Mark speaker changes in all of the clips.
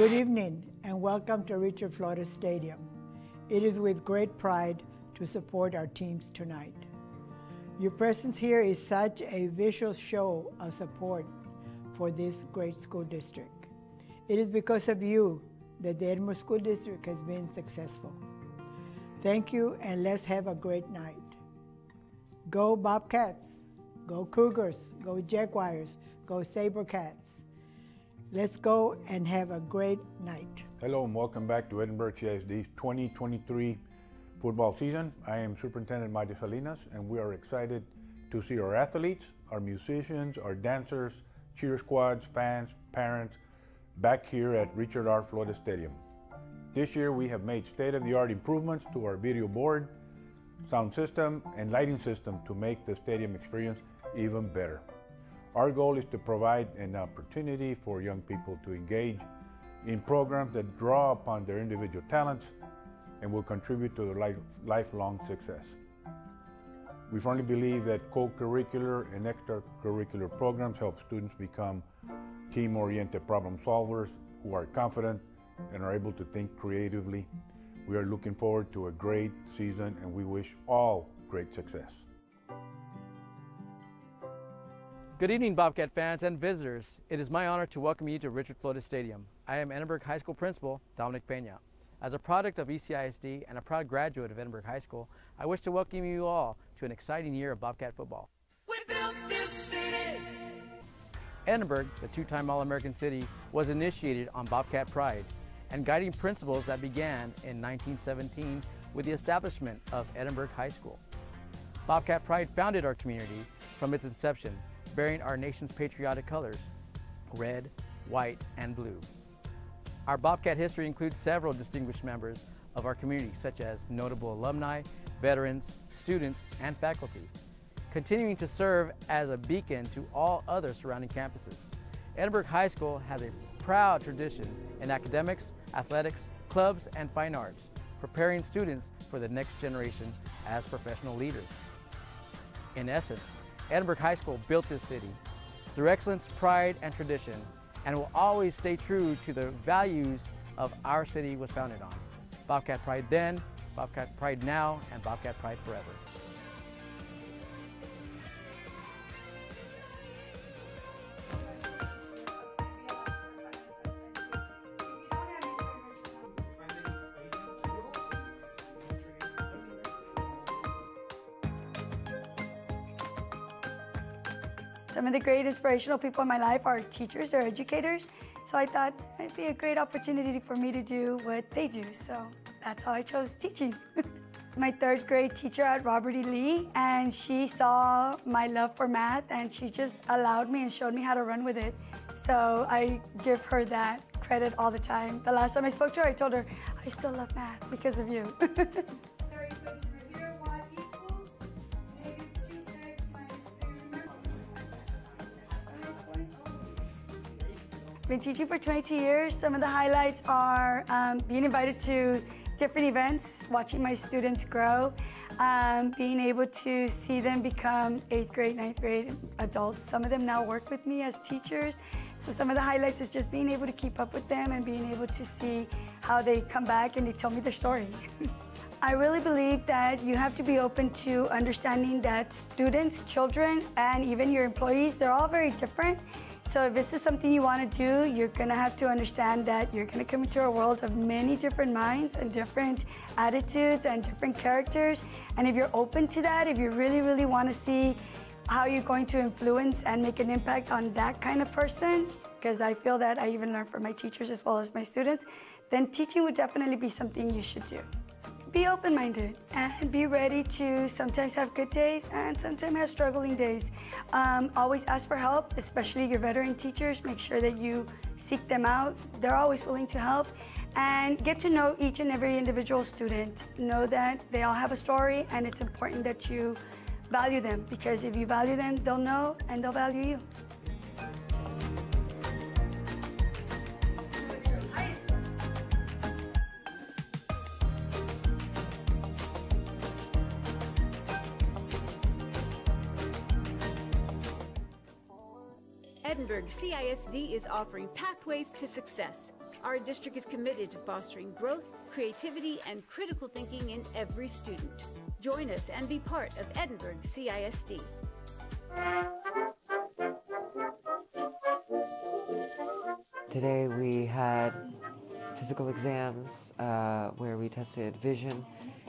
Speaker 1: Good evening and welcome to Richard Flores Stadium. It is with great pride to support our teams tonight. Your presence here is such a visual show of support for this great school district. It is because of you that the Edinburg School District has been successful. Thank you and let's have a great night. Go Bobcats, go Cougars, go Jaguars, go Sabercats. Let's go and have a great night.
Speaker 2: Hello and welcome back to Edinburg CISD's 2023 football season. I am Superintendent Mario Salinas and we are excited to see our athletes, our musicians, our dancers, cheer squads, fans, parents back here at Richard R. Flores Stadium. This year we have made state-of-the-art improvements to our video board, sound system, and lighting system to make the stadium experience even better. Our goal is to provide an opportunity for young people to engage in programs that draw upon their individual talents and will contribute to their life, lifelong success. We firmly believe that co-curricular and extracurricular programs help students become team-oriented problem solvers who are confident and are able to think creatively. We are looking forward to a great season and we wish all great success.
Speaker 3: Good evening, Bobcat fans and visitors. It is my honor to welcome you to Richard Flores Stadium. I am Edinburg High School Principal Dominic Pena. As a product of ECISD and a proud graduate of Edinburg High School, I wish to welcome you all to an exciting year of Bobcat football. Edinburg, the two-time All-American city, was initiated on Bobcat Pride and guiding principles that began in 1917 with the establishment of Edinburg High School. Bobcat Pride founded our community from its inception bearing our nation's patriotic colors, red, white, and blue. Our Bobcat history includes several distinguished members of our community, such as notable alumni, veterans, students, and faculty, continuing to serve as a beacon to all other surrounding campuses. Edinburg High School has a proud tradition in academics, athletics, clubs, and fine arts, preparing students for the next generation as professional leaders. In essence, Edinburg High School built this city through excellence, pride, and tradition, and will always stay true to the values of our city was founded on. Bobcat Pride then, Bobcat Pride now, and Bobcat Pride forever.
Speaker 4: Some of the great inspirational people in my life are teachers or educators. So I thought it'd be a great opportunity for me to do what they do. So that's how I chose teaching. my third grade teacher at Robert E. Lee, and she saw my love for math and she just allowed me and showed me how to run with it. So I give her that credit all the time. The last time I spoke to her, I told her, I still love math because of you. Been teaching for 22 years. Some of the highlights are um, being invited to different events, watching my students grow, um, being able to see them become eighth grade, ninth grade adults. Some of them now work with me as teachers. So some of the highlights is just being able to keep up with them and being able to see how they come back and they tell me their story. I really believe that you have to be open to understanding that students, children, and even your employees, they're all very different. So if this is something you want to do, you're going to have to understand that you're going to come into a world of many different minds and different attitudes and different characters. And if you're open to that, if you really, really want to see how you're going to influence and make an impact on that kind of person, because I feel that I even learn from my teachers as well as my students, then teaching would definitely be something you should do be open-minded and be ready to sometimes have good days and sometimes have struggling days. Um, always ask for help, especially your veteran teachers. Make sure that you seek them out. They're always willing to help. And get to know each and every individual student. Know that they all have a story and it's important that you value them because if you value them, they'll know and they'll value you.
Speaker 5: Edinburg CISD is offering Pathways to Success, Our district is committed to fostering growth, creativity, and critical thinking in every student. Join us and be part of Edinburg CISD.
Speaker 6: Today we had physical exams uh, where we tested vision,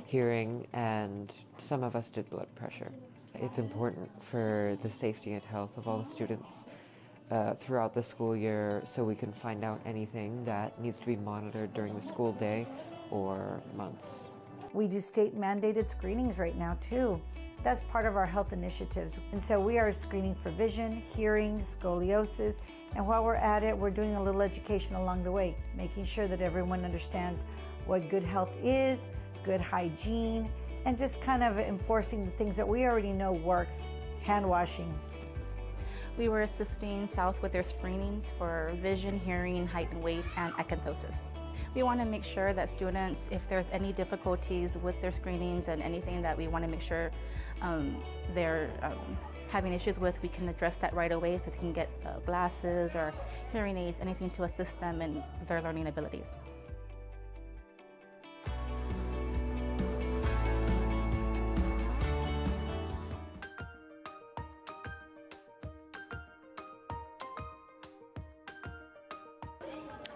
Speaker 6: hearing, and some of us did blood pressure. It's important for the safety and health of all the students uh, throughout the school year so we can find out anything that needs to be monitored during the school day or months.
Speaker 7: We do state mandated screenings right now too. That's part of our health initiatives. And so we are screening for vision, hearing, scoliosis, and while we're at it, we're doing a little education along the way, making sure that everyone understands what good health is, good hygiene, and just kind of enforcing the things that we already know works, hand washing,
Speaker 8: we were assisting South with their screenings for vision, hearing, height and weight, and acanthosis. We want to make sure that students, if there's any difficulties with their screenings and anything that we want to make sure um, they're um, having issues with, we can address that right away so they can get uh, glasses or hearing aids, anything to assist them in their learning abilities.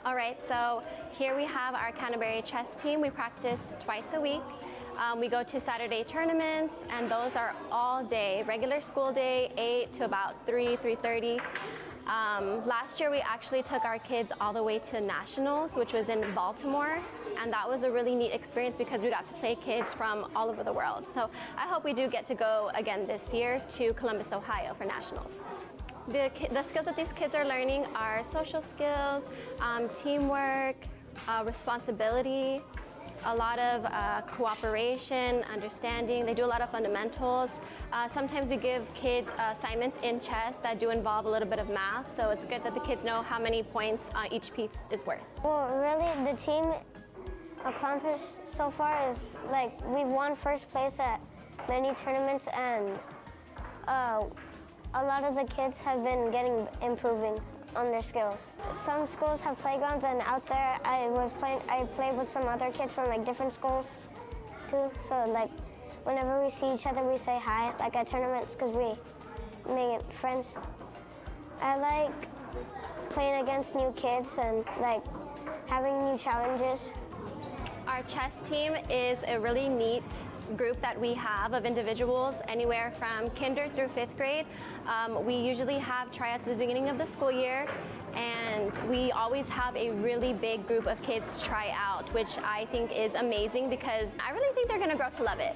Speaker 9: All right, so here we have our Canterbury chess team. We practice twice a week. Um, we go to Saturday tournaments, and those are all day. Regular school day, 8 to about 3, 3.30. Um, last year, we actually took our kids all the way to nationals, which was in Baltimore, and that was a really neat experience because we got to play kids from all over the world. So I hope we do get to go again this year to Columbus, Ohio for nationals. The, the skills that these kids are learning are social skills, um, teamwork, uh, responsibility, a lot of uh, cooperation, understanding. They do a lot of fundamentals. Uh, sometimes we give kids assignments in chess that do involve a little bit of math, so it's good that the kids know how many points uh, each piece is worth.
Speaker 10: Well, really, the team accomplished so far is like we've won first place at many tournaments and uh, a lot of the kids have been getting improving on their skills. Some schools have playgrounds and out there I was playing I played with some other kids from like different schools too. So like whenever we see each other we say hi like at tournaments because we make friends. I like playing against new kids and like having new challenges.
Speaker 9: Our chess team is a really neat group that we have of individuals anywhere from kinder through fifth grade. Um, we usually have tryouts at the beginning of the school year and we always have a really big group of kids try out, which I think is amazing because I really think they're gonna grow to love it.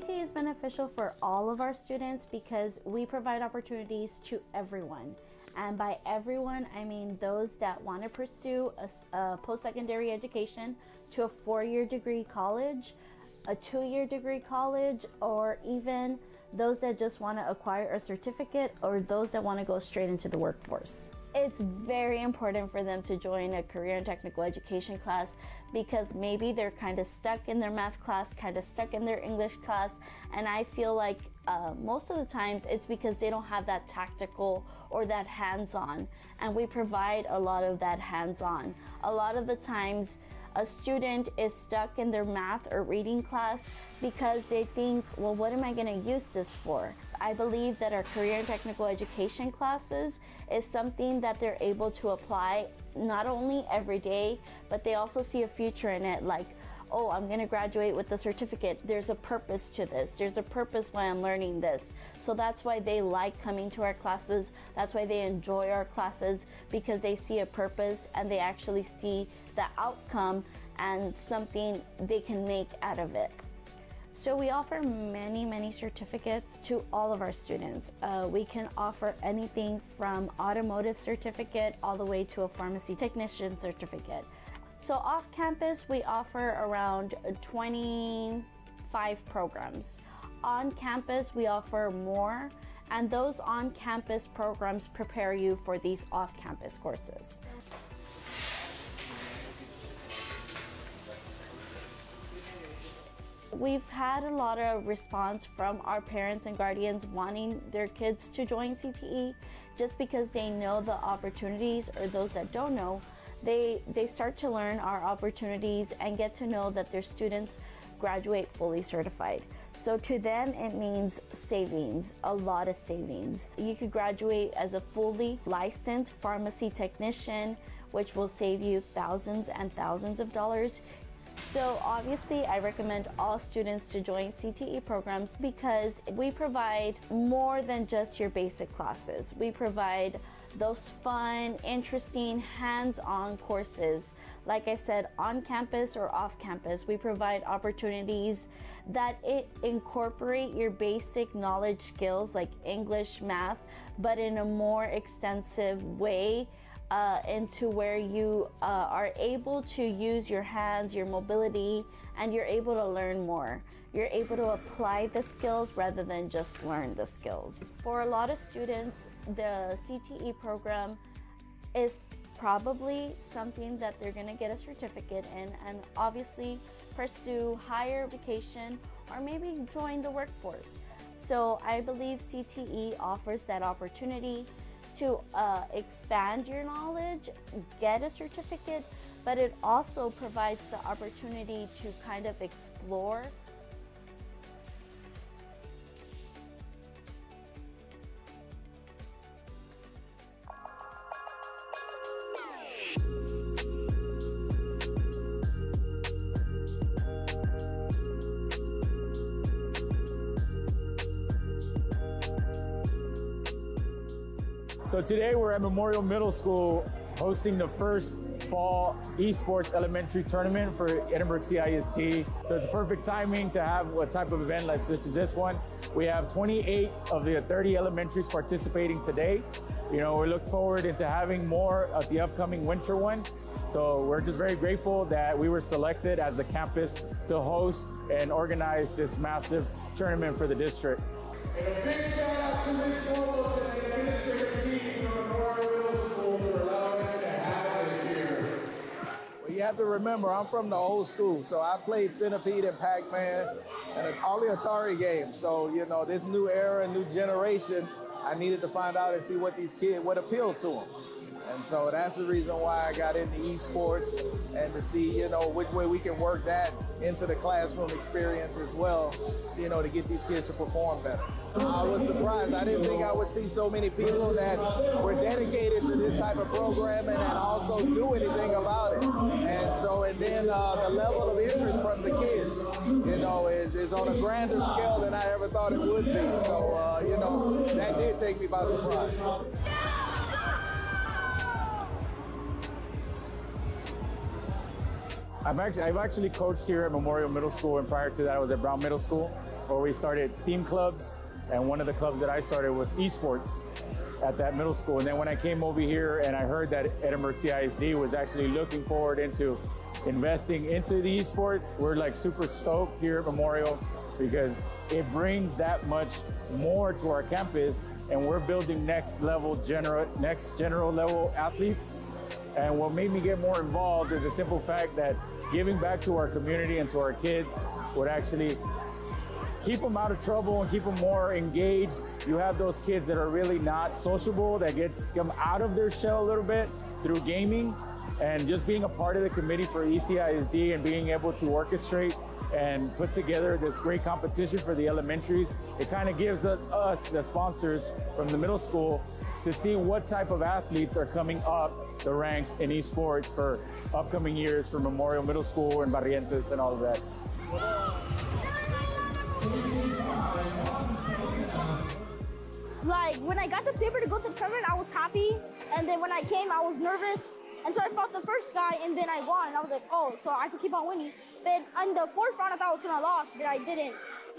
Speaker 11: CT is beneficial for all of our students because we provide opportunities to everyone. And by everyone, I mean those that want to pursue a, a post secondary education to a four year degree college, a two year degree college, or even those that just want to acquire a certificate or those that want to go straight into the workforce it's very important for them to join a career and technical education class because maybe they're kind of stuck in their math class, kind of stuck in their English class, and I feel like uh, most of the times it's because they don't have that tactical or that hands on, and we provide a lot of that hands on. A lot of the times, a student is stuck in their math or reading class because they think, well, what am I going to use this for? I believe that our career and technical education classes is something that they're able to apply not only every day, but they also see a future in it like, oh, I'm going to graduate with a certificate. There's a purpose to this. There's a purpose why I'm learning this. So that's why they like coming to our classes. That's why they enjoy our classes because they see a purpose and they actually see the outcome and something they can make out of it. So we offer many, many certificates to all of our students. Uh, we can offer anything from automotive certificate all the way to a pharmacy technician certificate. So off campus, we offer around 25 programs. On campus, we offer more, and those on campus programs prepare you for these off campus courses. We've had a lot of response from our parents and guardians wanting their kids to join CTE just because they know the opportunities, or those that don't know, they, they start to learn our opportunities and get to know that their students graduate fully certified. So to them, it means savings, a lot of savings. You could graduate as a fully licensed pharmacy technician, which will save you thousands and thousands of dollars. So obviously I recommend all students to join CTE programs because we provide more than just your basic classes. We provide those fun, interesting, hands-on courses. Like I said, on campus or off campus, we provide opportunities that it incorporate your basic knowledge skills like English, math, but in a more extensive way uh, into where you uh, are able to use your hands, your mobility, and you're able to learn more. You're able to apply the skills rather than just learn the skills. For a lot of students, the CTE program is probably something that they're going to get a certificate in and obviously pursue higher education or maybe join the workforce. So I believe CTE offers that opportunity to uh, expand your knowledge, get a certificate, but it also provides the opportunity to kind of explore
Speaker 12: So today we're at Memorial Middle School hosting the first fall esports elementary tournament for Edinburg CISD. So it's a perfect timing to have a type of event like such as this one. We have 28 of the 30 elementaries participating today. You know, we look forward into having more at the upcoming winter one. So we're just very grateful that we were selected as a campus to host and organize this massive tournament for the district. And a big shout out to
Speaker 13: you have to remember, I'm from the old school, so I played Centipede and Pac-Man and all the Atari games. So, you know, this new era, and new generation, I needed to find out and see what these kids, what appealed to them. And so that's the reason why I got into esports and to see, you know, which way we can work that into the classroom experience as well, you know, to get these kids to perform better. I was surprised. I didn't think I would see so many people that were dedicated to this type of programming and also knew anything about it. And so, and then uh, the level of interest from the kids, you know, is, is on a grander scale than I ever thought it would be. So, uh, you know, that did take me by surprise.
Speaker 12: I've actually, I've actually coached here at Memorial Middle School, and prior to that, I was at Brown Middle School, where we started STEAM clubs, and one of the clubs that I started was esports at that middle school. And then when I came over here and I heard that Edinburg CISD was actually looking forward into investing into the esports, we're like super stoked here at Memorial because it brings that much more to our campus, and we're building next level general, next general level athletes and what made me get more involved is the simple fact that giving back to our community and to our kids would actually keep them out of trouble and keep them more engaged. You have those kids that are really not sociable, that get them out of their shell a little bit through gaming and just being a part of the committee for ECISD and being able to orchestrate and put together this great competition for the elementaries. It kind of gives us, us, the sponsors from the middle school, to see what type of athletes are coming up the ranks in esports for upcoming years for Memorial Middle School and Barrientos and all of that.
Speaker 14: Like when I got the paper to go to the tournament, I was happy, and then when I came, I was nervous. And so I fought the first guy, and then I won. I was like, oh, so I could keep on winning. But in the fourth round, I thought I was gonna lose, but I didn't.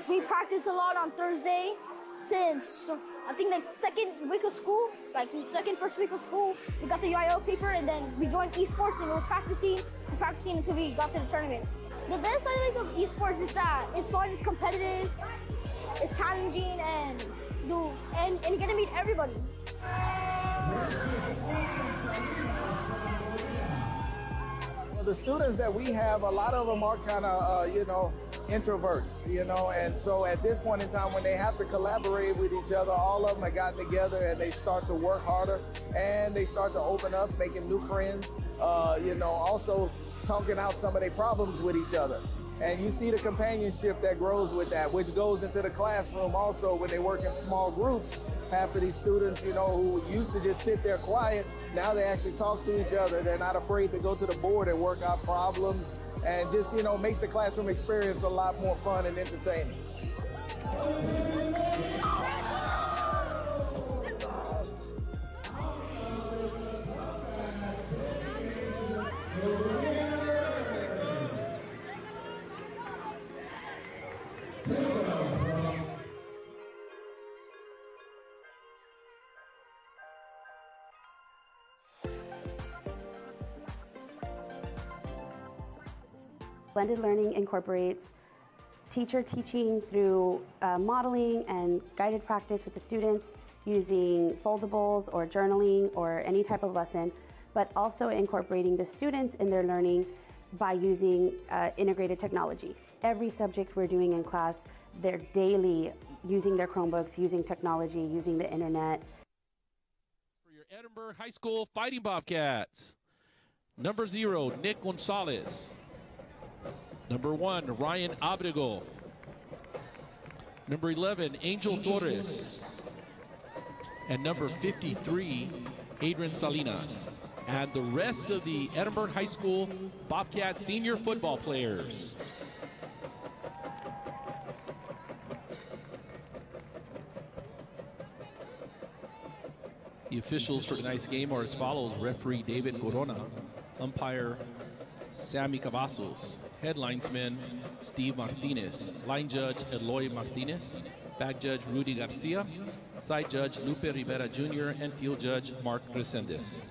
Speaker 14: We practiced a lot on Thursday since I think like second week of school, like the second first week of school, we got the UIL paper and then we joined esports and we were practicing and practicing until we got to the tournament. The best I like of esports is that it's fun, it's competitive, it's challenging and do and, and you get to meet everybody.
Speaker 13: Well, the students that we have, a lot of them are kind of, uh, you know, introverts, you know, and so at this point in time when they have to collaborate with each other, all of them have gotten together and they start to work harder and they start to open up, making new friends, uh, you know, also talking out some of their problems with each other. And you see the companionship that grows with that, which goes into the classroom also when they work in small groups. Half of these students, you know, who used to just sit there quiet, now they actually talk to each other. They're not afraid to go to the board and work out problems and just, you know, makes the classroom experience a lot more fun and entertaining.
Speaker 15: Blended learning incorporates teacher teaching through uh, modeling and guided practice with the students using foldables or journaling or any type of lesson, but also incorporating the students in their learning by using uh, integrated technology. Every subject we're doing in class, they're daily using their Chromebooks, using technology, using the internet.
Speaker 16: For your Edinburg High School Fighting Bobcats, number zero, Nick Gonzalez. Number one, Ryan Abrigo. Number 11, Angel Torres. And number 53, Adrian Salinas. And the rest of the Edinburg High School Bobcat senior football players. The officials for tonight's game are as follows. Referee David Corona, umpire Sammy Cavazos, headlinesman Steve Martinez, line judge Eloy Martinez, back judge Rudy Garcia, side judge Lupe Rivera Jr., and field judge Mark Resendez.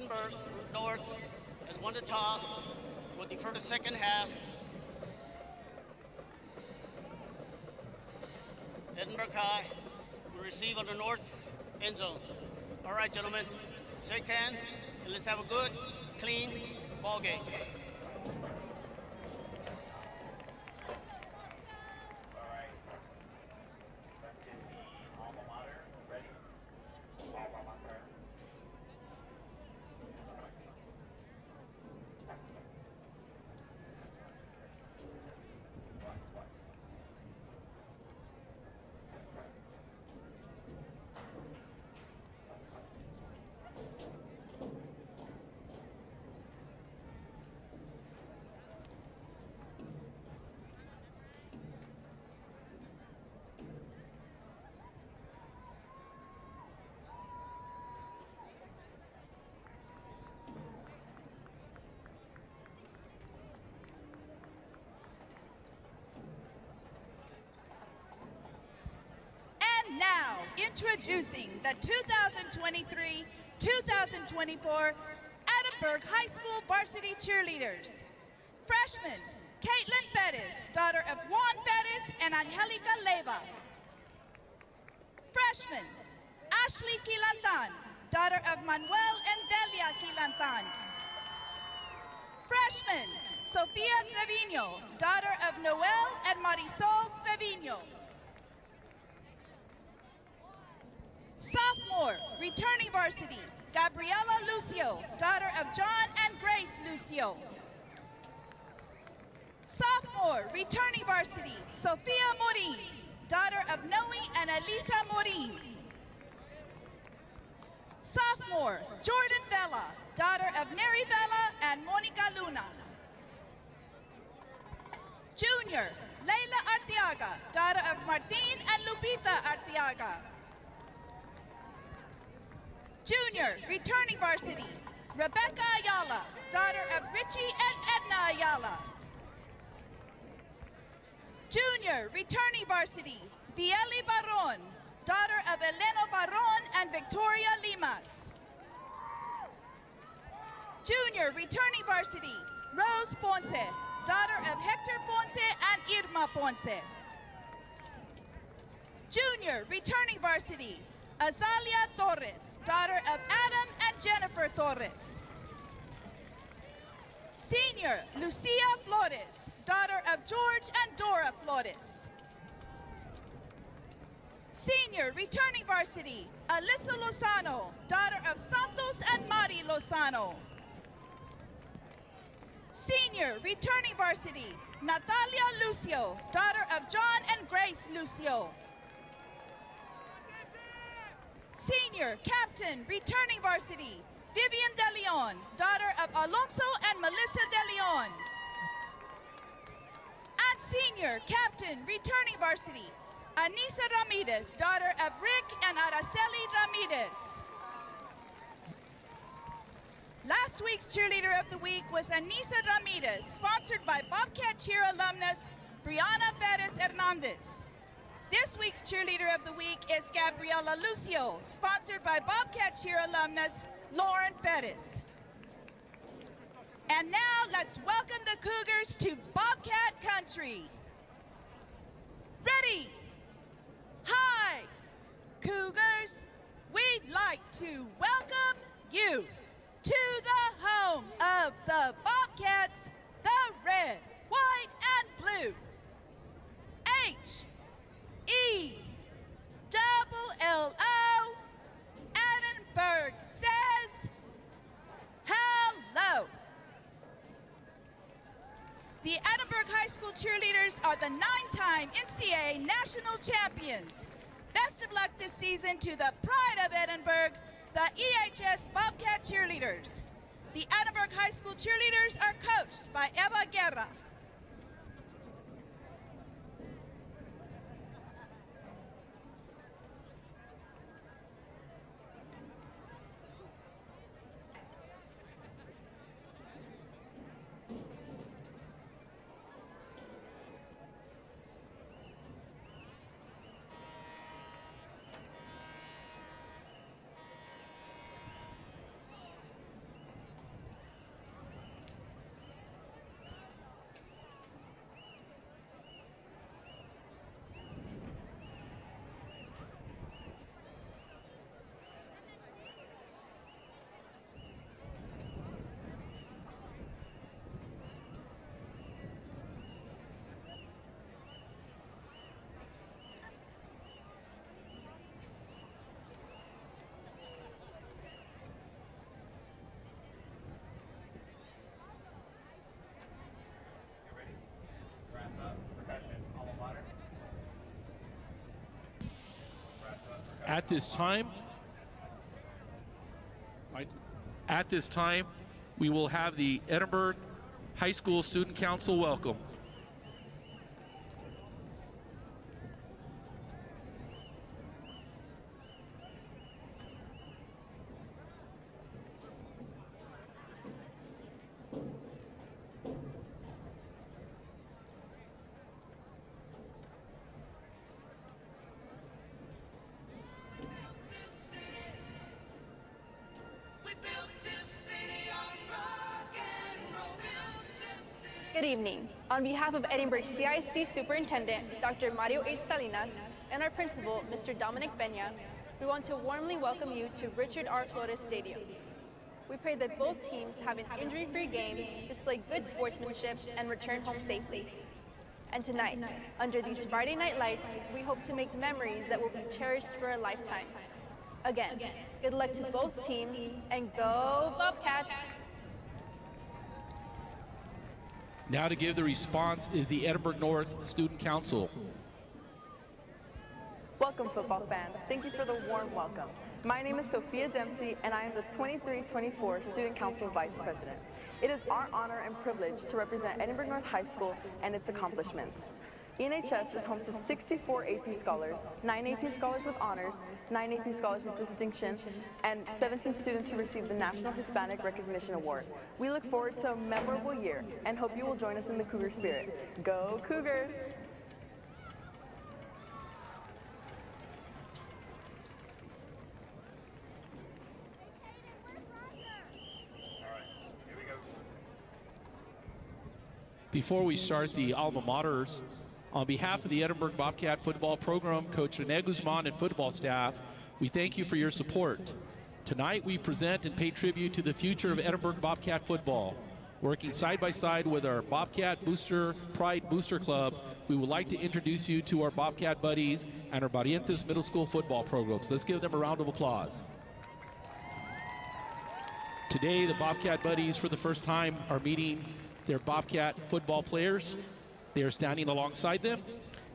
Speaker 17: Edinburg North has won the toss, We'll defer the second half. Edinburg High will receive on the north end zone. All right, gentlemen, shake hands and let's have a good, clean ball game.
Speaker 18: And now, introducing the 2023-2024 Edinburg High School varsity cheerleaders. Freshman, Caitlin Bettis, daughter of Juan Bettis and Angelica Leva. Freshman, Ashley Quilantan, daughter of Manuel and Delia Quilantan. Freshman, Sofia Trevino, daughter of Noel and Marisol Trevino. Sophomore, returning varsity, Gabriela Lucio, daughter of John and Grace Lucio. Sophomore, returning varsity, Sofia Morin, daughter of Noe and Elisa Morin. Sophomore, Jordan Vela, daughter of Neri Vela and Monica Luna. Junior, Leila Arteaga, daughter of Martin and Lupita Arteaga. Junior, returning varsity, Rebecca Ayala, daughter of Richie and Edna Ayala. Junior, returning varsity, Vieli Barron, daughter of Eleno Barron and Victoria Limas. Junior, returning varsity, Rose Ponce, daughter of Hector Ponce and Irma Ponce. Junior, returning varsity, Azalia Torres, daughter of Adam and Jennifer Torres. Senior, Lucia Flores, daughter of George and Dora Flores. Senior, returning varsity, Alyssa Lozano, daughter of Santos and Mari Lozano. Senior, returning varsity, Natalia Lucio, daughter of John and Grace Lucio. Senior, captain, returning varsity, Vivian De Leon, daughter of Alonso and Melissa De Leon. And senior, captain, returning varsity, Anissa Ramirez, daughter of Rick and Araceli Ramirez. Last week's cheerleader of the week was Anissa Ramirez, sponsored by Bobcat Cheer alumnus Brianna Perez Hernandez. This week's cheerleader of the week is Gabriela Lucio, sponsored by Bobcat Cheer alumnus Lauren Perez. And now let's welcome the Cougars to Bobcat Country. Ready? Hi, Cougars. We'd like to welcome you to the home of the Bobcats, the red, white, and blue. H E double L O Edinburg says hello. The Edinburg High School cheerleaders are the nine-time NCAA national champions. Best of luck this season to the pride of Edinburg, the EHS Bobcat cheerleaders. The Edinburg High School cheerleaders are coached by Eva Guerra.
Speaker 19: At this time, at this time, we will have the Edinburg High School Student Council welcome.
Speaker 20: On behalf of Edinburg CISD Superintendent, Dr. Mario H. Salinas, and our principal, Mr. Dominic Benya, we want to warmly welcome you to Richard R. Flores Stadium. We pray that both teams have an injury-free game, display good sportsmanship, and return home safely. And tonight, under these Friday night lights, we hope to make memories that will be cherished for a lifetime. Again, good luck to both teams and go Bobcats!
Speaker 16: Now to give the response is the Edinburg North Student Council.
Speaker 21: Welcome, football fans. Thank you for the warm welcome. My name is Sophia Dempsey, and I am the 23-24 Student Council Vice President. It is our honor and privilege to represent Edinburg North High School and its accomplishments. ENHS is home to 64 AP Scholars, 9 AP Scholars with honors, 9 AP Scholars with distinction, and 17 students who received the National Hispanic Recognition Award. We look forward to a memorable year and hope you will join us in the Cougar spirit. Go Cougars!
Speaker 16: Before we start the alma maters, on behalf of the Edinburg Bobcat football program, Coach Rene Guzman and football staff, we thank you for your support. Tonight we present and pay tribute to the future of Edinburg Bobcat football. Working side by side with our Bobcat Booster Pride Booster Club, we would like to introduce you to our Bobcat buddies and our Barrientos Middle School football programs. Let's give them a round of applause. Today, the Bobcat buddies, for the first time, are meeting their Bobcat football players. They are standing alongside them.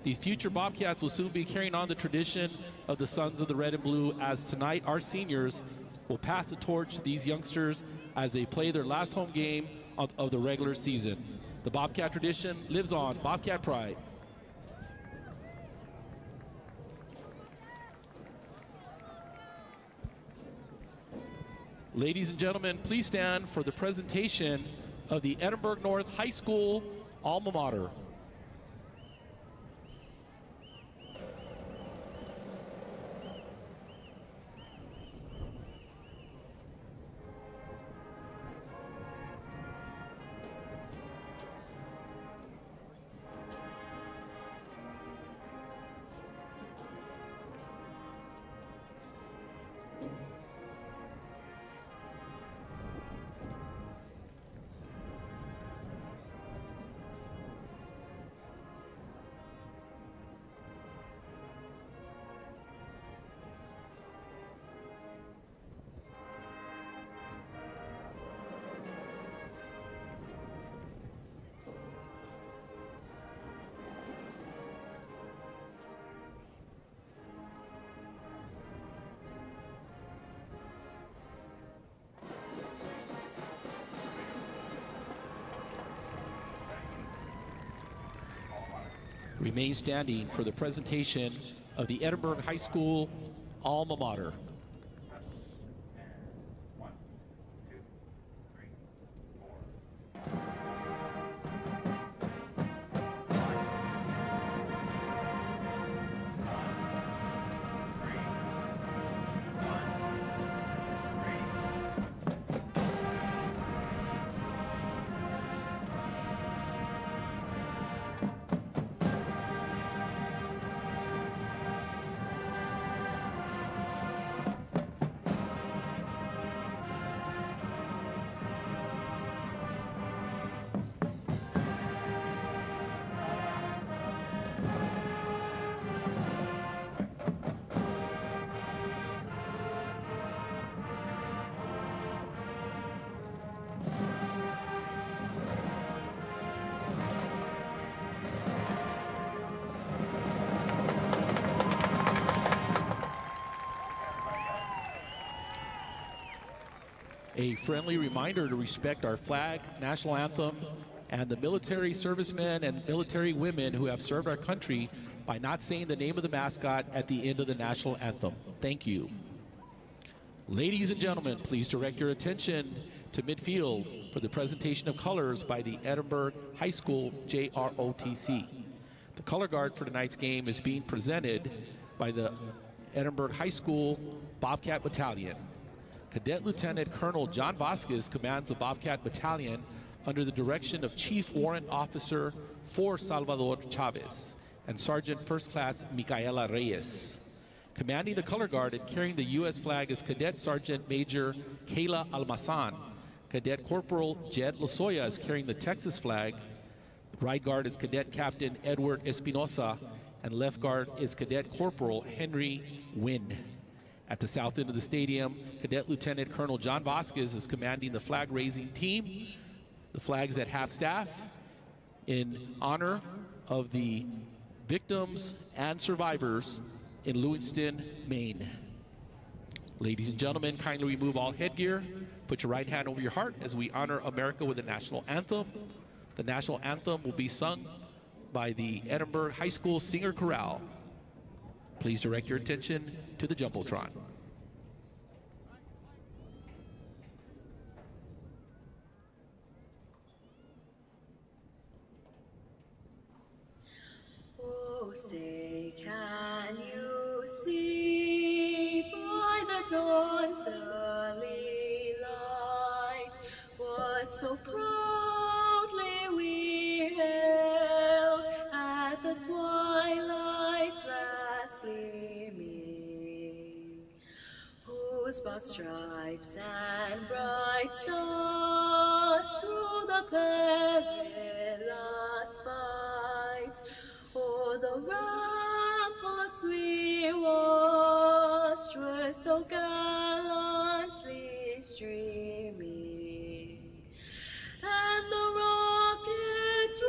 Speaker 16: These future Bobcats will soon be carrying on the tradition of the Sons of the Red and Blue as tonight our seniors will pass the torch to these youngsters as they play their last home game of, of the regular season. The Bobcat tradition lives on. Bobcat pride. Ladies and gentlemen, please stand for the presentation of the Edinburg North High School alma mater. Remain standing for the presentation of the Edinburg High School alma mater. Friendly reminder to respect our flag, national anthem, and the military servicemen and military women who have served our country by not saying the name of the mascot at the end of the national anthem. Thank you. Ladies and gentlemen, please direct your attention to midfield for the presentation of colors by the Edinburg High School JROTC. The color guard for tonight's game is being presented by the Edinburg High School Bobcat Battalion. Cadet Lieutenant Colonel John Vasquez commands the Bobcat Battalion under the direction of Chief Warrant Officer for Salvador Chavez and Sergeant First Class Micaela Reyes. Commanding the color guard and carrying the U.S. flag is Cadet Sergeant Major Kayla Almazan. Cadet Corporal Jed Lozoya is carrying the Texas flag. Right guard is Cadet Captain Edward Espinosa, and left guard is Cadet Corporal Henry Wynn. At the south end of the stadium, Cadet Lieutenant Colonel John Vasquez is commanding the flag raising team. The flag is at half staff in honor of the victims and survivors in Lewiston, Maine. Ladies and gentlemen, kindly remove all headgear. Put your right hand over your heart as we honor America with the national anthem. The national anthem will be sung by the Edinburg High School Singer Chorale. Please direct your attention to the Jumbotron.
Speaker 22: Oh, say, can you see by the dawn's early light what so proudly we hailed at the twilight's last gleaming? Whose broad stripes and bright stars through the perilous fight o'er the ramparts we watched were so gallantly streaming, and the rockets'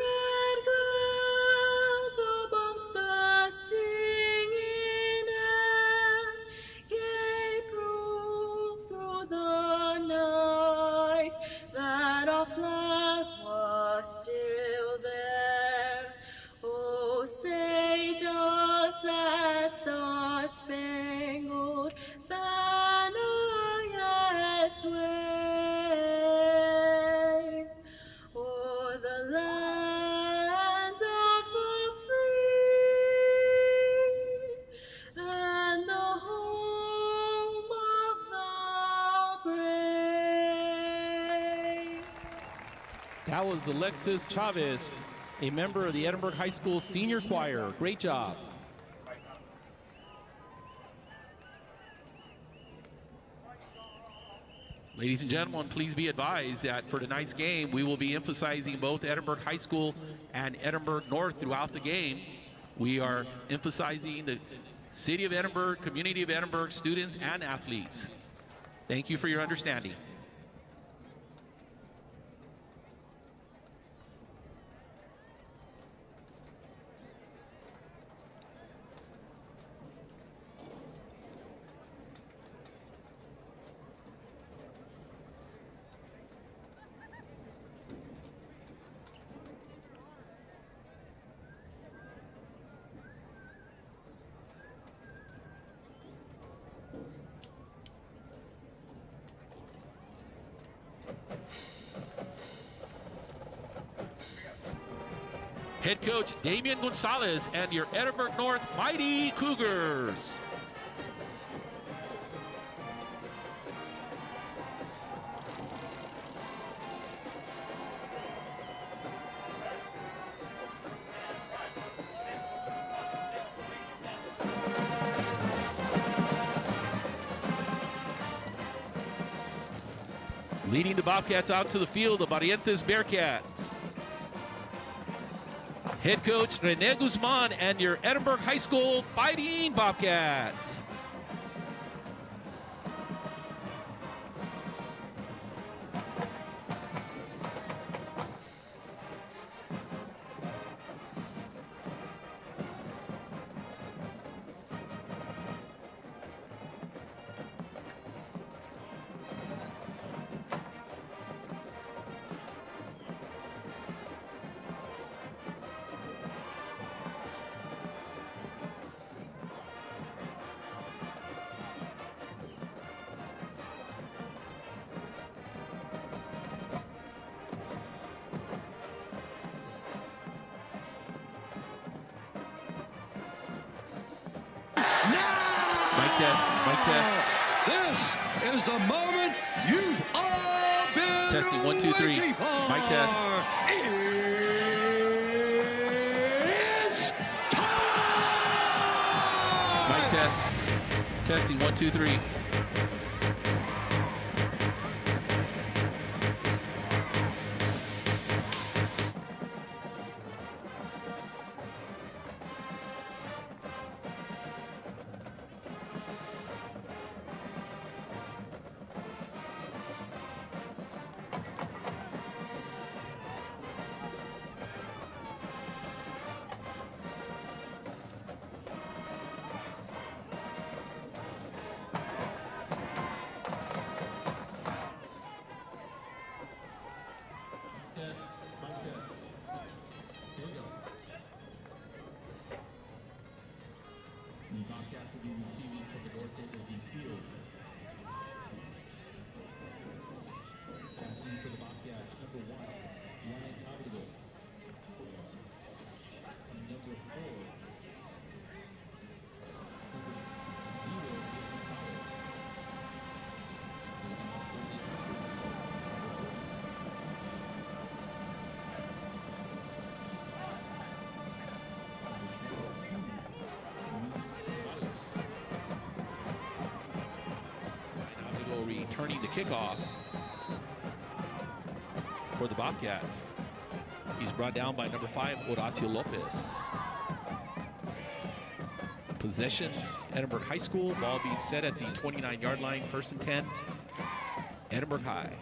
Speaker 22: That was
Speaker 16: Alexis Chavez, a member of the Edinburg High School Senior Choir. Great job. Ladies and gentlemen, please be advised that for tonight's game, we will be emphasizing both Edinburg High School and Edinburg North throughout the game. We are emphasizing the City of Edinburg, community of Edinburg, students and athletes. Thank you for your understanding. Coach Damian Gonzalez and your Edinburg North Mighty Cougars. Leading the Bobcats out to the field, the Barrientos Bearcats. Head coach Rene Guzman and your Edinburg High School Fighting Bobcats. Returning the kickoff for the Bobcats. He's brought down by number five, Horacio Lopez. Possession, Edinburg High School. Ball being set at the 29-yard line, first and 10. Edinburg High.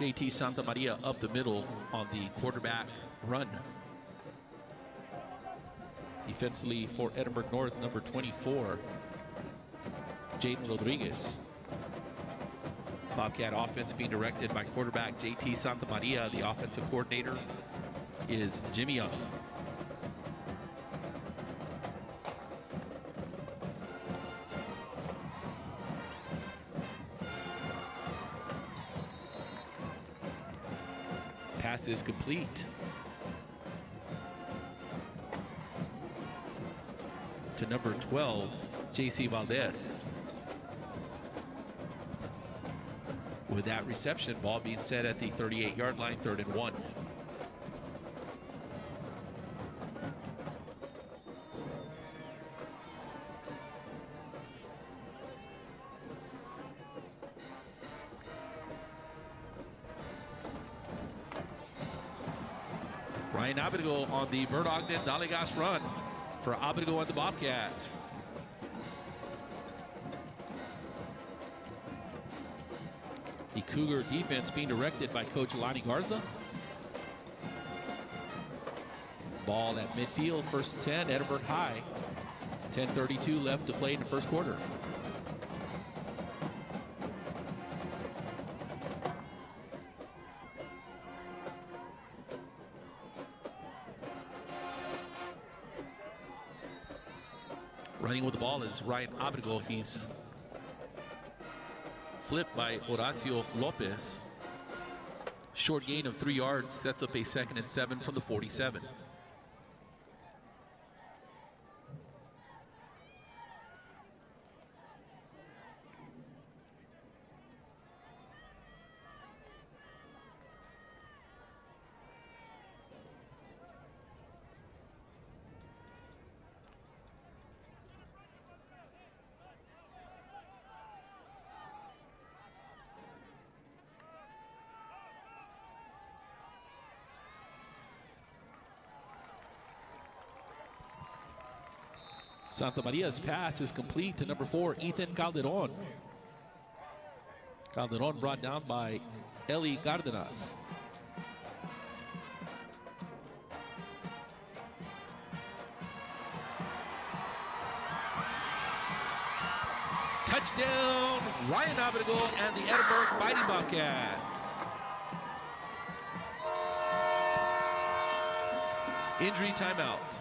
Speaker 16: JT Santa Maria up the middle on the quarterback run. Defensively for Edinburg North, number 24, Jaden Rodriguez. Bobcat offense being directed by quarterback JT Santa Maria. The offensive coordinator is Jimmy Young. Is complete. To number 12, JC Valdez. With that reception, ball being set at the 38 yard line, third and one. The Bert Ogden Daligas run for Abrigo and the Bobcats. The Cougar defense being directed by Coach Lonnie Garza. Ball at midfield, first 10, Edinburg High. 10.32 left to play in the first quarter. Ball is Ryan Abrigo. He's flipped by Horacio Lopez. Short gain of three yards sets up a second and seven from the 47. Santa Maria's pass is complete to number four, Ethan Calderon. Calderon brought down by Eli Cardenas. Touchdown, Ryan Abrigo and the Edinburg Fighting Bobcats. Injury timeout.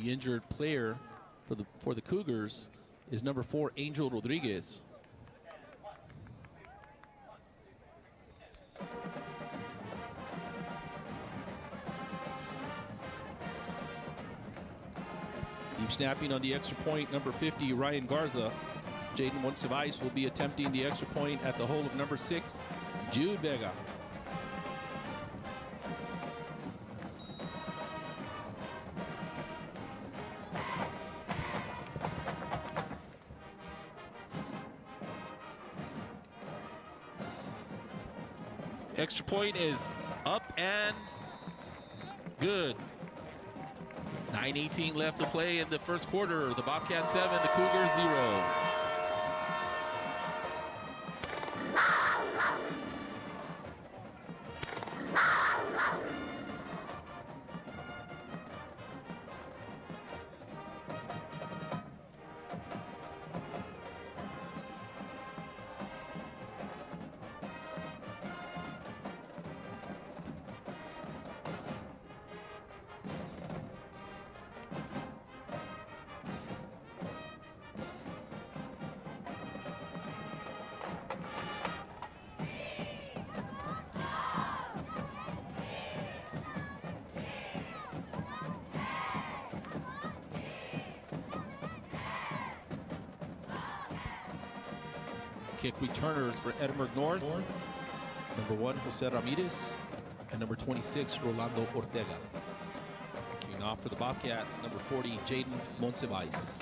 Speaker 16: The injured player for the for the Cougars is number four, Angel Rodriguez. Deep snapping on the extra point, number 50, Ryan Garza. Jaden Monsivais will be attempting the extra point at the hole of number six, Jude Vega. Point is up and good. 9.18 left to play in the first quarter. The Bobcats 7, the Cougars 0. Returners for Edinburg North. Number one, Jose Ramirez. And number 26, Rolando Ortega. Kicking off for the Bobcats, number 40, Jaden Monsivais.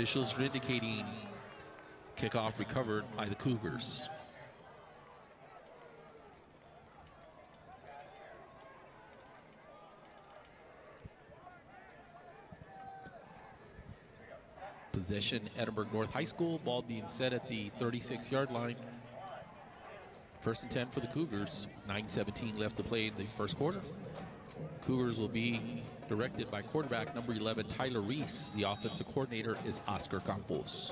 Speaker 16: Officials are indicating kickoff recovered by the Cougars. Possession, Edinburg North High School. Ball being set at the 36 yard line. First and 10 for the Cougars. 9.17 left to play in the first quarter. Cougars will be directed by quarterback number 11, Tyler Reese. The offensive coordinator is Oscar Campos.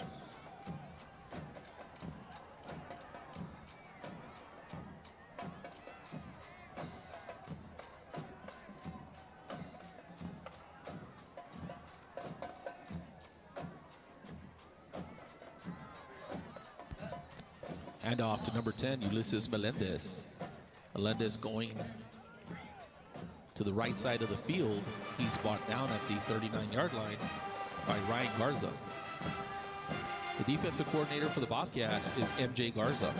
Speaker 16: And off to number 10, Ulysses Melendez. Melendez going to the right side of the field. He's brought down at the 39 yard line by Ryan Garza. The defensive coordinator for the Bobcats is MJ Garza.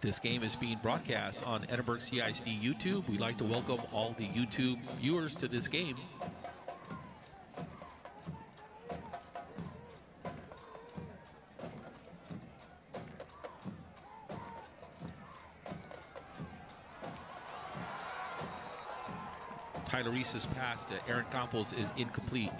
Speaker 16: This game is being broadcast on Edinburg CISD YouTube. We'd like to welcome all the YouTube viewers to this game. Reese's pass to Aaron Campos is incomplete.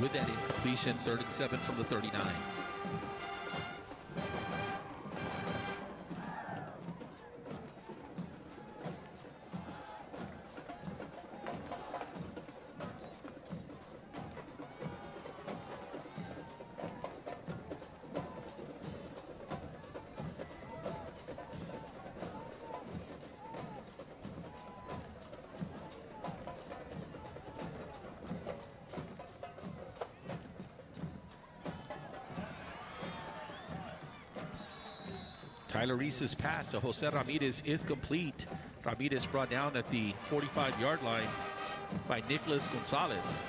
Speaker 16: With that incompletion, third and seven from the 39. Reese's pass to Jose Ramirez is complete. Ramirez brought down at the 45 yard line by Nicholas Gonzalez.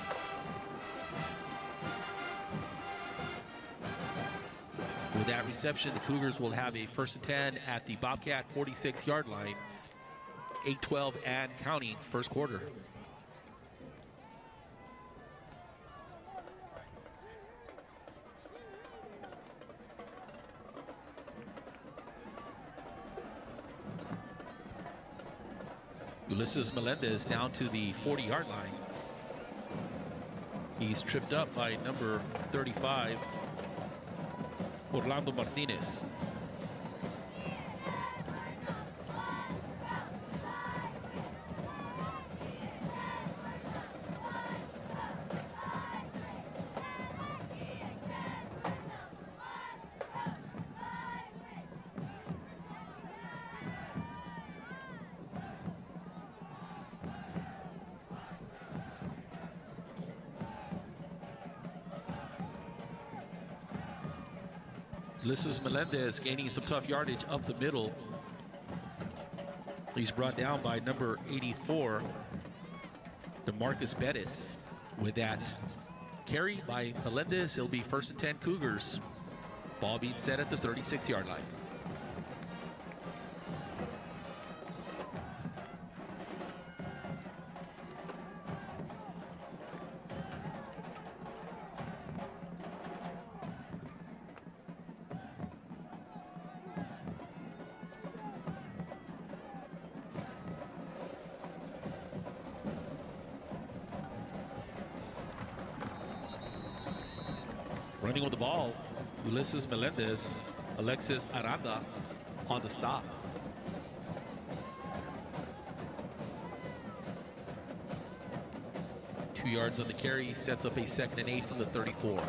Speaker 16: With that reception, the Cougars will have a first and 10 at the Bobcat 46 yard line. 8-12 and counting first quarter. Ulysses Melendez down to the 40 yard line. He's tripped up by number 35, Orlando Martinez. Ulysses Melendez gaining some tough yardage up the middle. He's brought down by number 84, DeMarcus Bettis. With that carry by Melendez, it'll be first and 10 Cougars. Ball being set at the 36 yard line. Melendez, Alexis Aranda on the stop. Two yards on the carry, sets up a second and eight from the 34.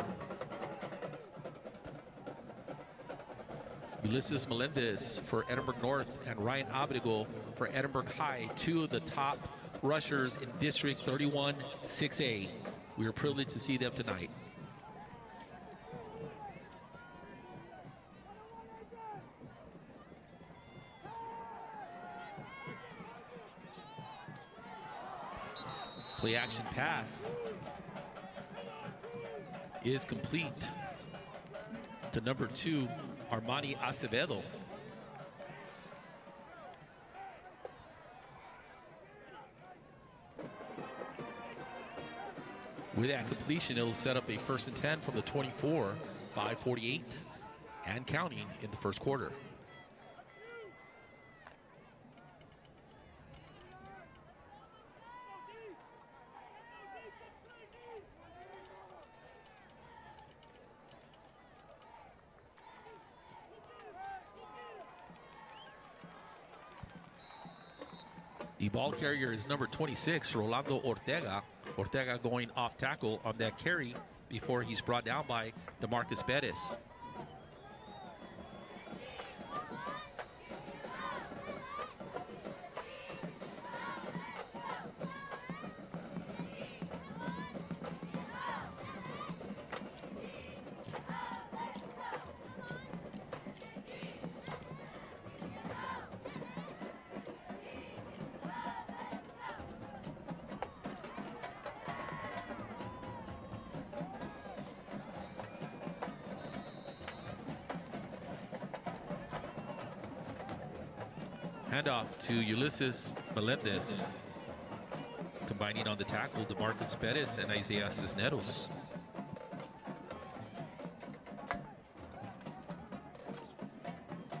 Speaker 16: Ulysses Melendez for Edinburg North and Ryan Abrigo for Edinburg High, two of the top rushers in District 31 6A. We are privileged to see them tonight. Play action pass is complete to number two, Armani Acevedo. With that completion, it'll set up a first and 10 from the 24, 548 and counting in the first quarter. The ball carrier is number 26, Rolando Ortega. Ortega going off tackle on that carry before he's brought down by DeMarcus Bettis. Handoff to Ulysses Melendez. Combining on the tackle, DeMarcus Bettis and Isaiah Cisneros.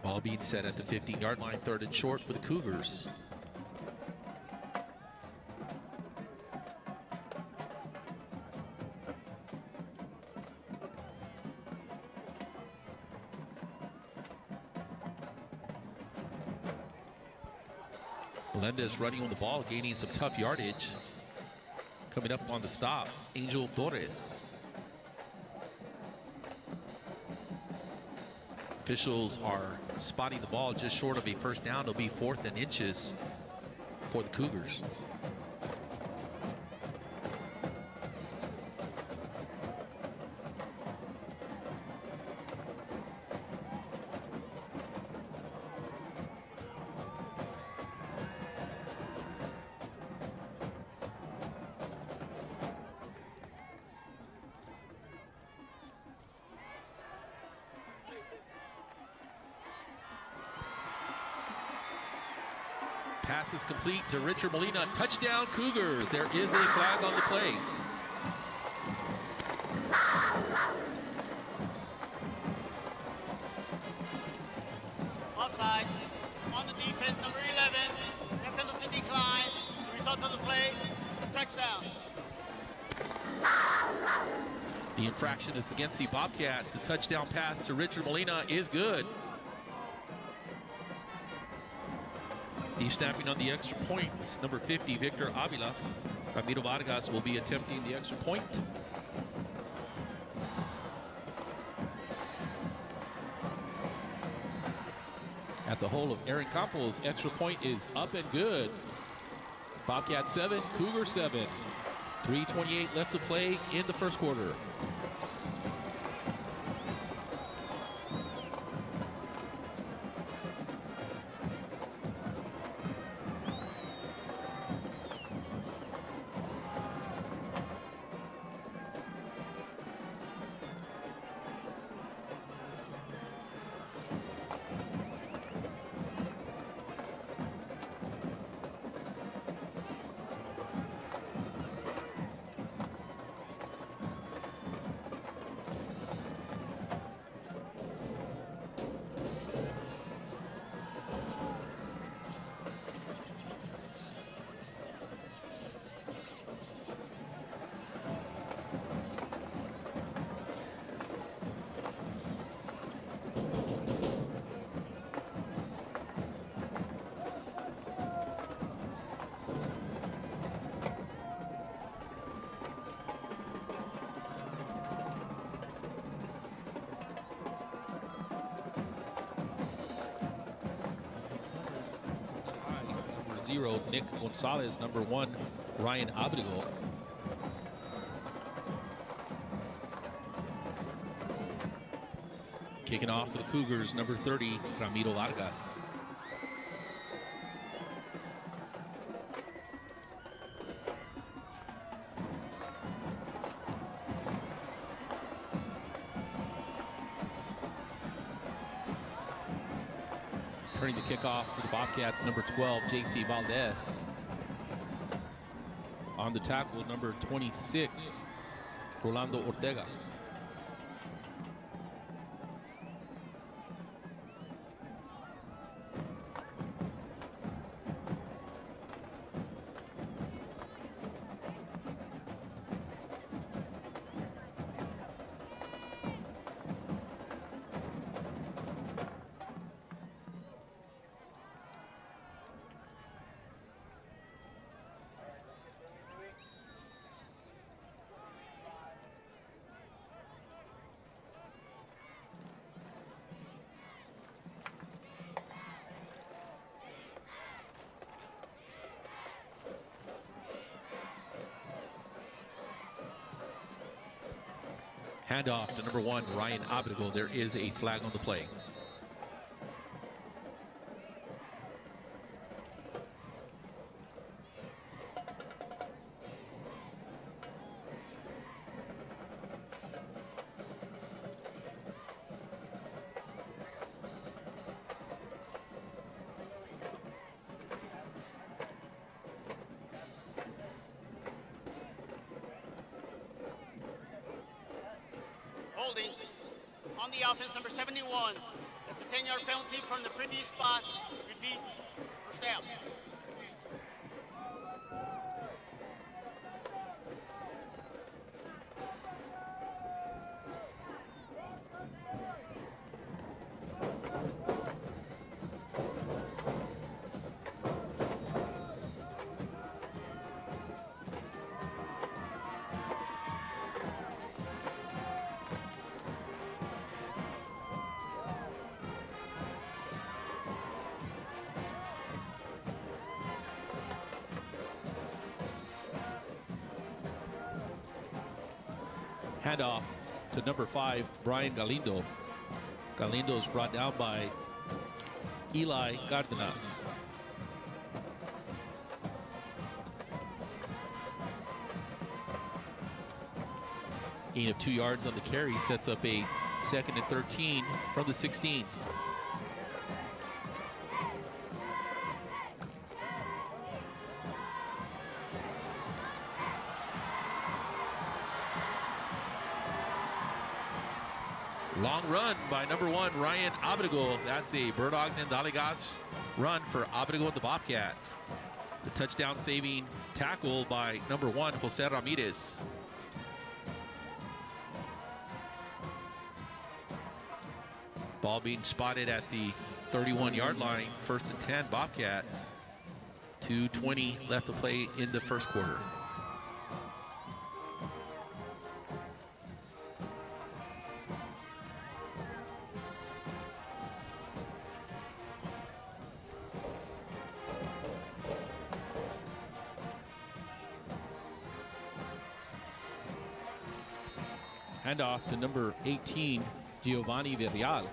Speaker 16: Ball being set at the 15-yard line, third and short for the Cougars. Melendez running on the ball, gaining some tough yardage. Coming up on the stop, Angel Torres. Officials are spotting the ball just short of a first down. It'll be fourth and inches for the Cougars. To Richard Molina. Touchdown Cougars. There is a flag on the play.
Speaker 17: Offside. On the defense, number 11. That penalty decline. The result of the play is a touchdown.
Speaker 16: The infraction is against the Bobcats. The touchdown pass to Richard Molina is good. Snapping on the extra point number 50, Victor Avila. Ramiro Vargas will be attempting the extra point. At the hole of Aaron Campos, extra point is up and good. Bobcat 7, Cougar 7. 3.28 left to play in the first quarter. Nick Gonzalez. Number one, Ryan Abrigo. Kicking off for the Cougars, number 30, Ramiro Vargas. Kickoff for the Bobcats, number 12, J.C. Valdez. On the tackle, number 26, Rolando Ortega. Handoff to number one, Ryan Abrigo. There is a flag on the play.
Speaker 17: From the previous spot.
Speaker 16: Handoff to number five, Brian Galindo. Galindo is brought down by Eli Cardenas. Gain of two yards on the carry sets up a second and 13 from the 16. That's a Bert Ogden Daligas run for Abrigo and the Bobcats. The touchdown saving tackle by number one, Jose Ramirez. Ball being spotted at the 31 yard line, first and 10, Bobcats. 2.20 left to play in the first quarter. To number 18, Giovanni Villarreal.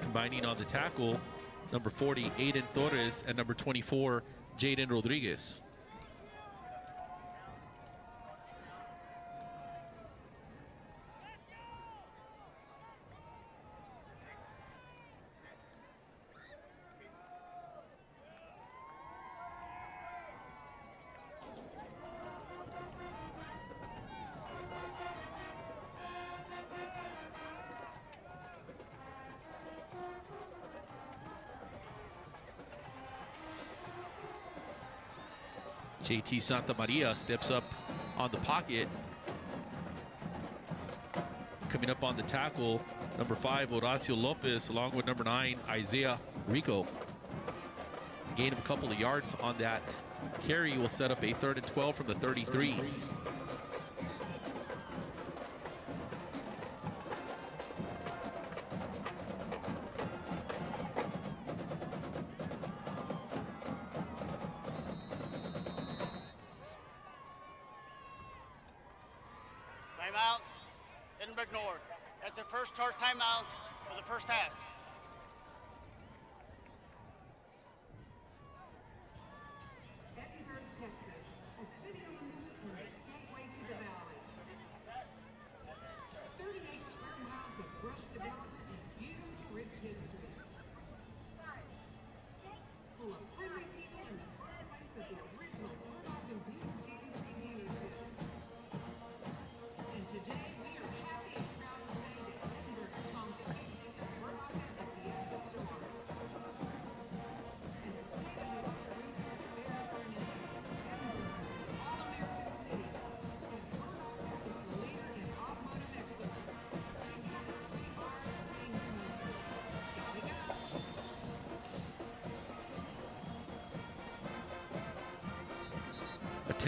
Speaker 16: Combining on the tackle, number 40, Aiden Torres, and number 24, Jaden Rodriguez. JT Santa Maria steps up on the pocket. Coming up on the tackle, number five, Horacio Lopez, along with number nine, Isaiah Rico. Gain of a couple of yards on that carry will set up a third and 12 from the 33.
Speaker 23: 33.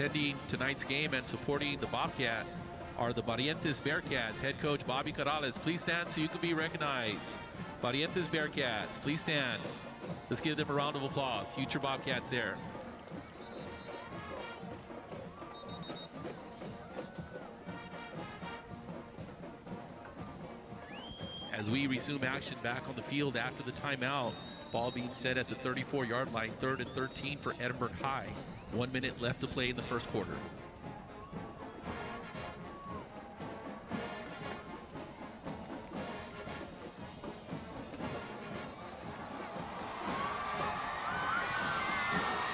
Speaker 16: Attending tonight's game and supporting the Bobcats are the Barrientos Bearcats. Head coach Bobby Corrales, please stand so you can be recognized. Barrientos Bearcats, please stand. Let's give them a round of applause. Future Bobcats there. As we resume action back on the field after the timeout, ball being set at the 34 yard line, third and 13 for Edinburg High. One minute left to play in the first quarter.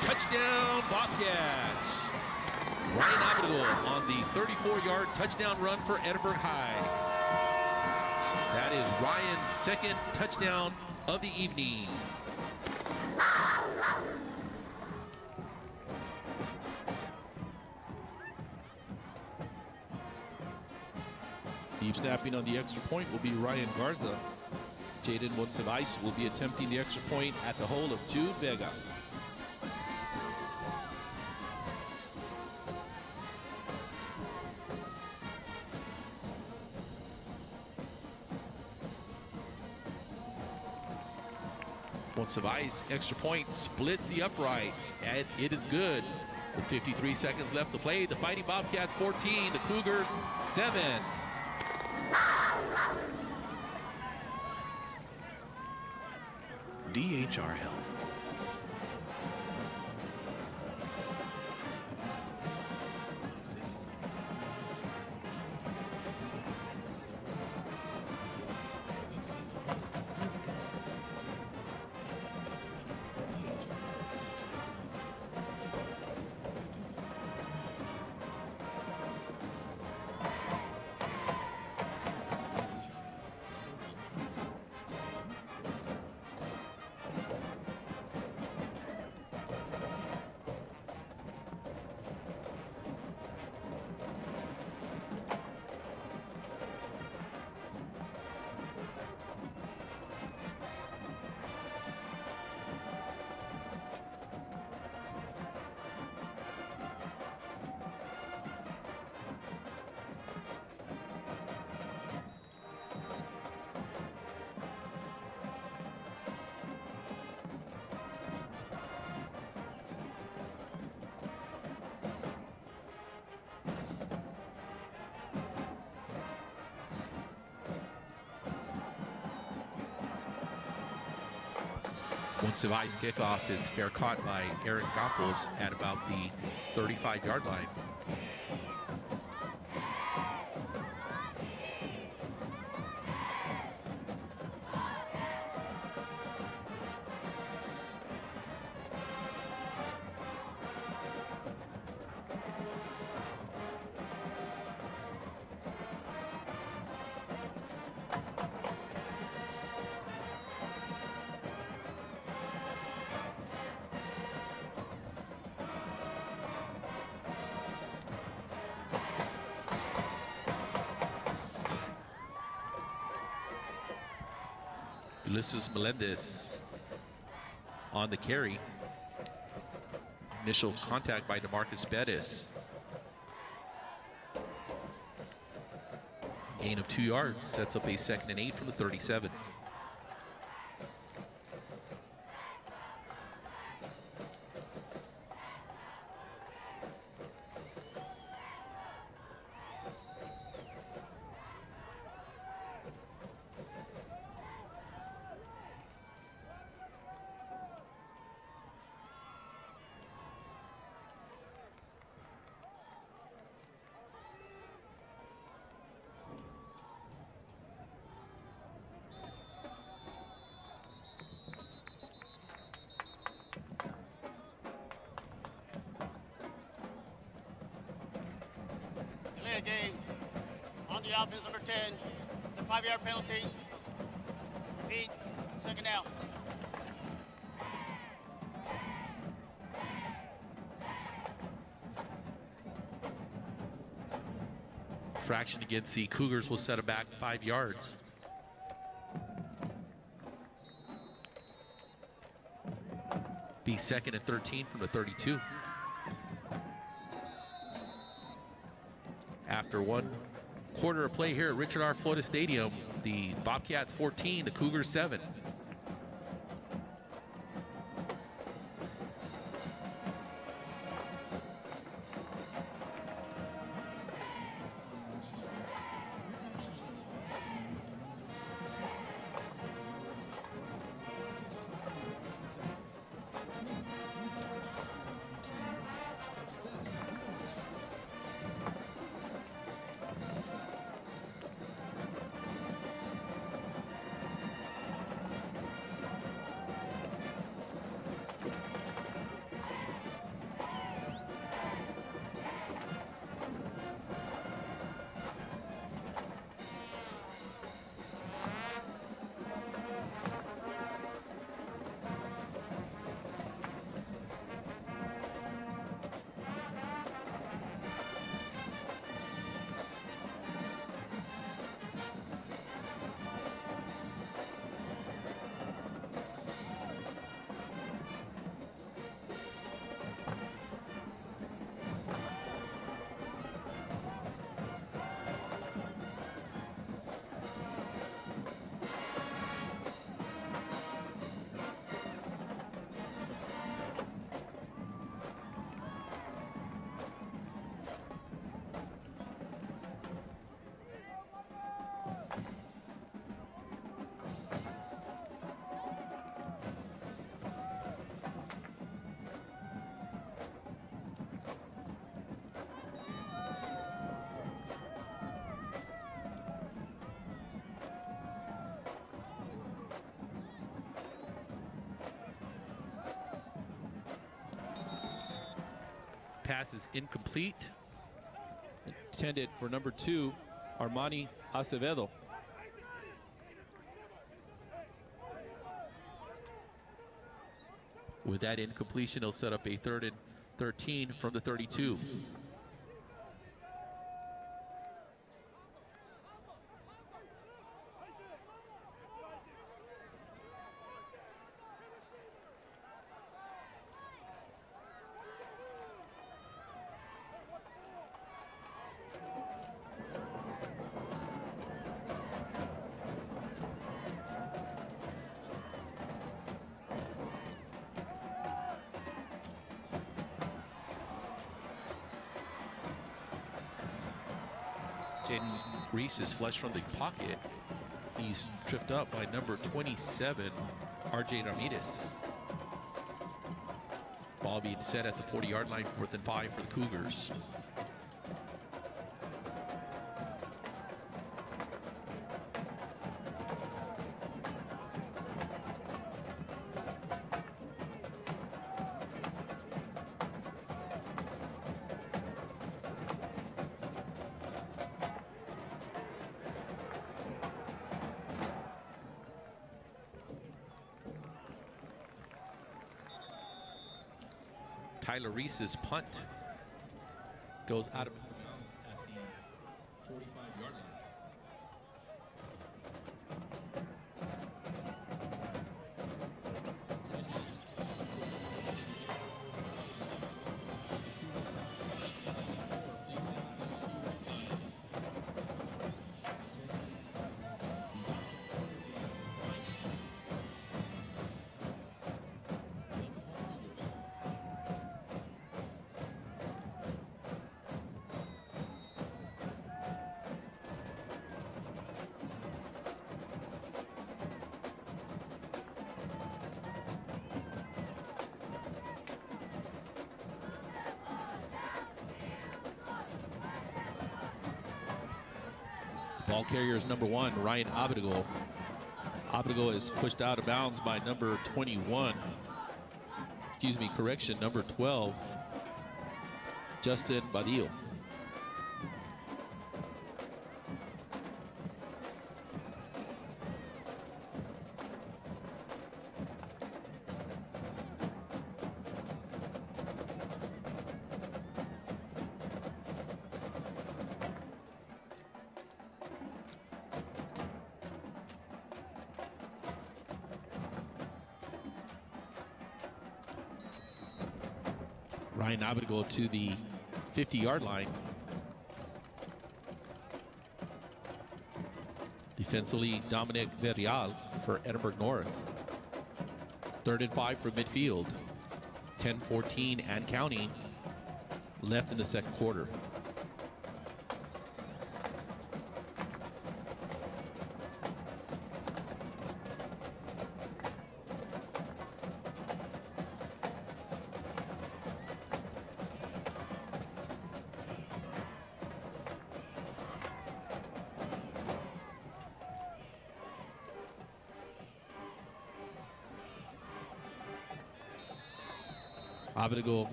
Speaker 16: Touchdown Bobcats. Ryan Abrigo on the 34-yard touchdown run for Edinburg High. That is Ryan's second touchdown of the evening. Snapping on the extra point will be Ryan Garza. Jaden Monsivais will be attempting the extra point at the hole of Jude Vega. Monsivais, extra point, splits the upright, and it is good. With 53 seconds left to play, the Fighting Bobcats 14, the Cougars 7.
Speaker 24: DHR Health.
Speaker 16: Monsivais kickoff is fair caught by Aaron Goppels at about the 35 yard line. Ulysses Melendez on the carry. Initial contact by DeMarcus Bettis. Gain of two yards sets up a second and eight from the 37.
Speaker 17: 10. The five-yard penalty. Pete, second down.
Speaker 16: Fraction against the Cougars will set it back five yards. Be second and 13 from the 32. After one quarter of play here at Richard R. Florida Stadium, the Bobcats 14, the Cougars 7. Pass is incomplete.
Speaker 25: Intended for number two, Armani Acevedo.
Speaker 16: With that incompletion, he'll set up a third and 13 from the 32. his flesh from the pocket. He's tripped up by number 27, RJ Ramirez.
Speaker 19: Ball being set at the 40-yard line, fourth and five for the Cougars. Punt goes out of
Speaker 16: carrier is number one, Ryan Abrigo. Abrigo is pushed out of bounds by number 21. Excuse me, correction, number 12, Justin Badillo. Ryan Abrigo to the 50 yard line. Defensively, Dominic Verrial for Edinburg North. Third and five for midfield. 10 14 and counting left in the second quarter.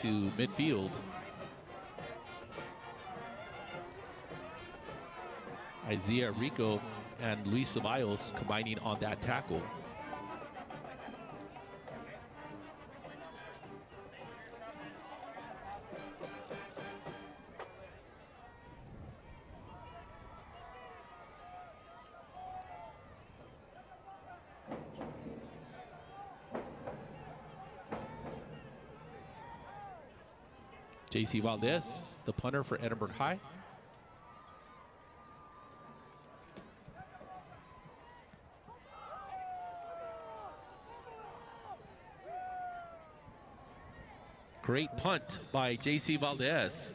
Speaker 16: To midfield. Isaiah Rico and Luis Ceballos combining on that tackle. JC Valdez, the punter for Edinburg High. Great punt by JC Valdez.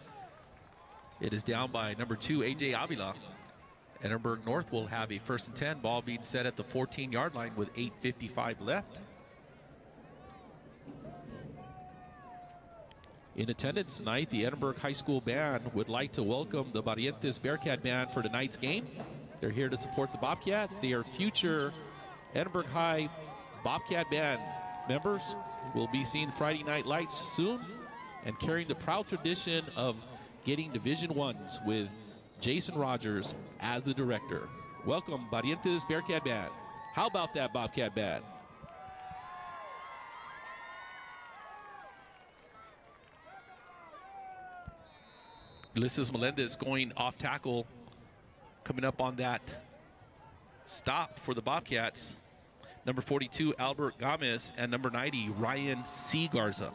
Speaker 16: It is down by number two, AJ Avila. Edinburg North will have a first and 10 ball being set at the 14 yard line with 8.55 left. In attendance tonight, the Edinburg High School Band would like to welcome the Barrientos Bearcat Band for tonight's game. They're here to support the Bobcats. They are future Edinburg High Bobcat Band members. Will be seeing Friday Night Lights soon and carrying the proud tradition of getting Division Ones with Jason Rogers as the director. Welcome, Barrientos Bearcat Band. How about that, Bobcat Band? Ulysses Melendez going off tackle, coming up on that stop for the Bobcats. Number 42, Albert Gomez, and number 90, Ryan C. Garza.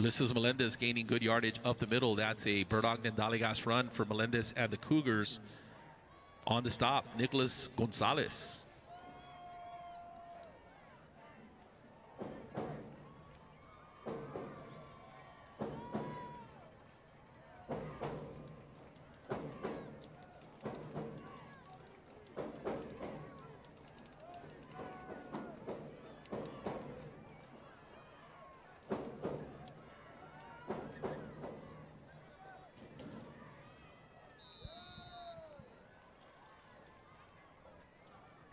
Speaker 16: Ulysses Melendez gaining good yardage up the middle. That's a Bert Ogden Daligas run for Melendez and the Cougars. On the stop, Nicholas Gonzalez.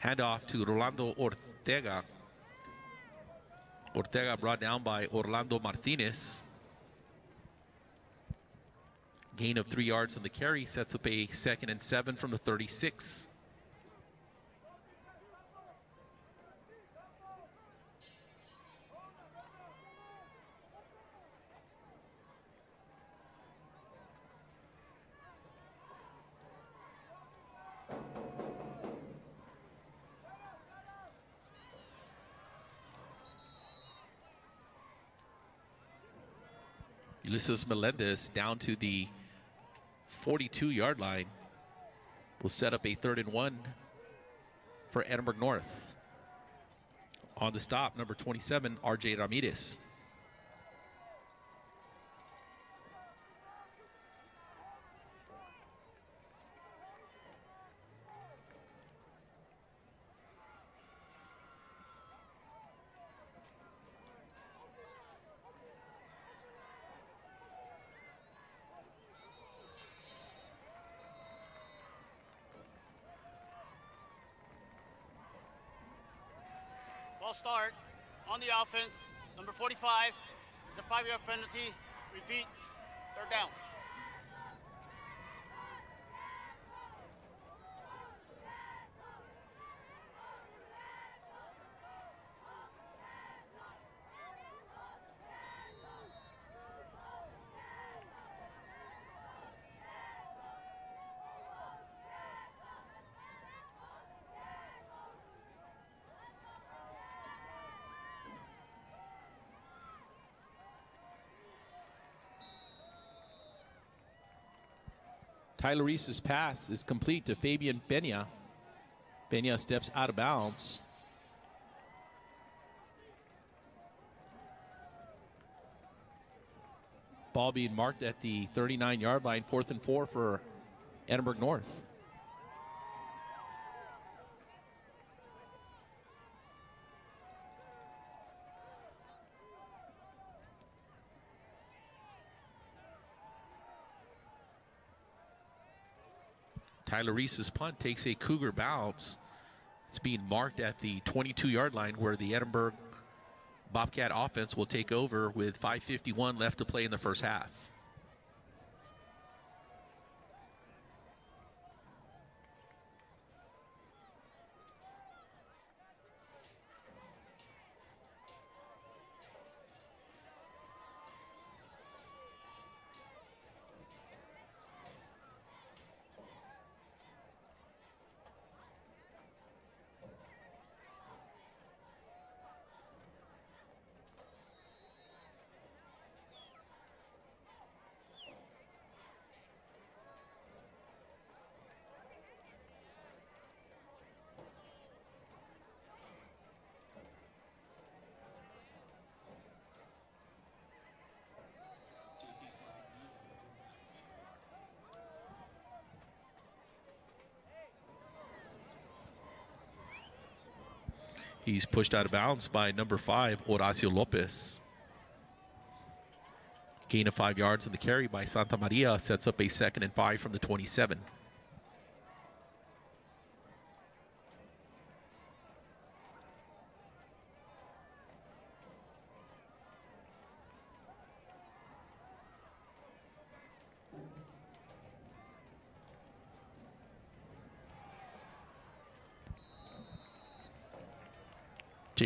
Speaker 16: Handoff to Rolando Ortega. Ortega brought down by Orlando Martinez. Gain of three yards on the carry sets up a second and seven from the 36. Ulysses Melendez down to the 42 yard line will set up a third and one for Edinburg North. On the stop, number 27, RJ Ramirez.
Speaker 17: False start on the offense. Number 45 is a five-yard penalty. Repeat, third down.
Speaker 16: Tyler Reese's pass is complete to Fabian Pena. Pena steps out of bounds. Ball being marked at the 39 yard line, fourth and four for Edinburg North. Tyler Reese's punt takes a Cougar bounce. It's being marked at the 22 yard line where the Edinburg Bobcat offense will take over with 5.51 left to play in the first half. He's pushed out of bounds by number five, Horacio Lopez. Gain of five yards on the carry by Santa Maria sets up a second and five from the 27.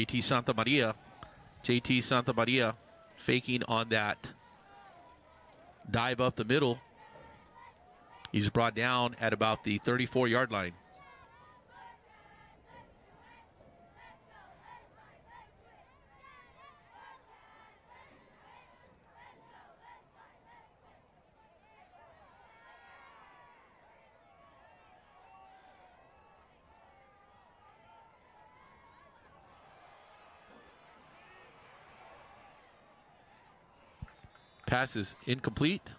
Speaker 16: JT Santa Maria. JT Santa Maria faking on that dive up the middle. He's brought down at about the 34 yard line. Pass is incomplete.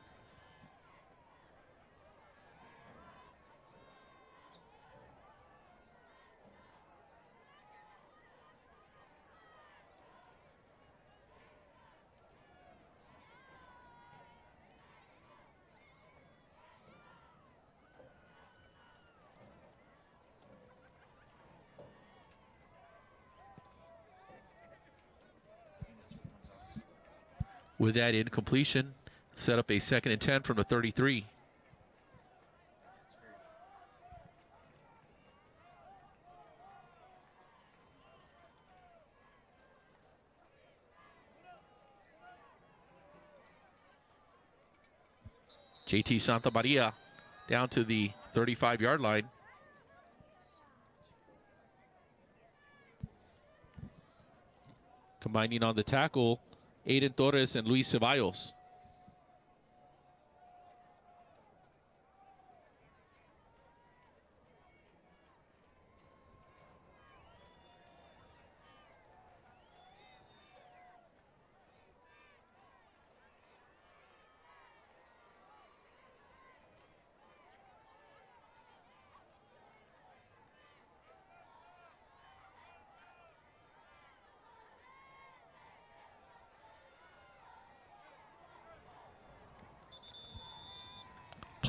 Speaker 16: With that incompletion, set up a second and 10 from the 33. JT Santa Maria down to the 35 yard line. Combining on the tackle, Aiden Torres and Luis Ceballos.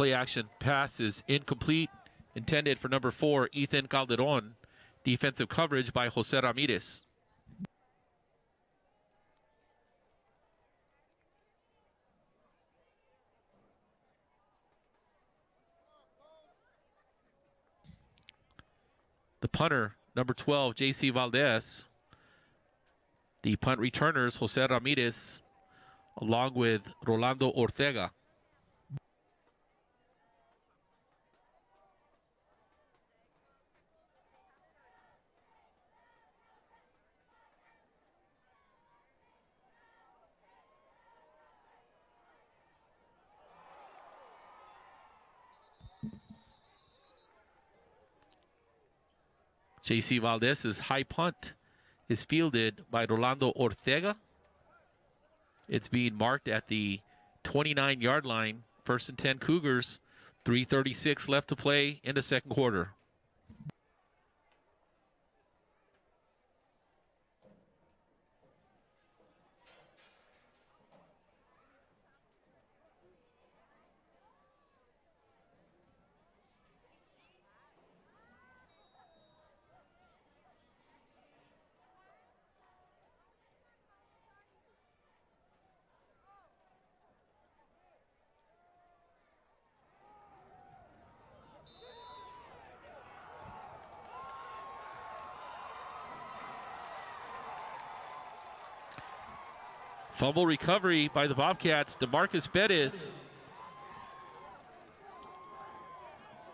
Speaker 16: Play action pass is incomplete. Intended for number four, Ethan Calderon. Defensive coverage by Jose Ramirez. The punter, number 12, J.C. Valdez. The punt returners, Jose Ramirez, along with Rolando Ortega. JC Valdez's high punt is fielded by Rolando Ortega. It's being marked at the 29 yard line. First and 10 Cougars. 336 left to play in the second quarter. Fumble recovery by the Bobcats. Demarcus Bettis.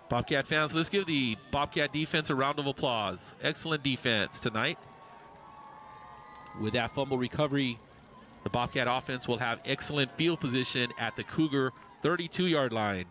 Speaker 16: Bobcat fans, let's give the Bobcat defense a round of applause. Excellent defense tonight. With that fumble recovery, the Bobcat offense will have excellent field position at the Cougar 32 yard line.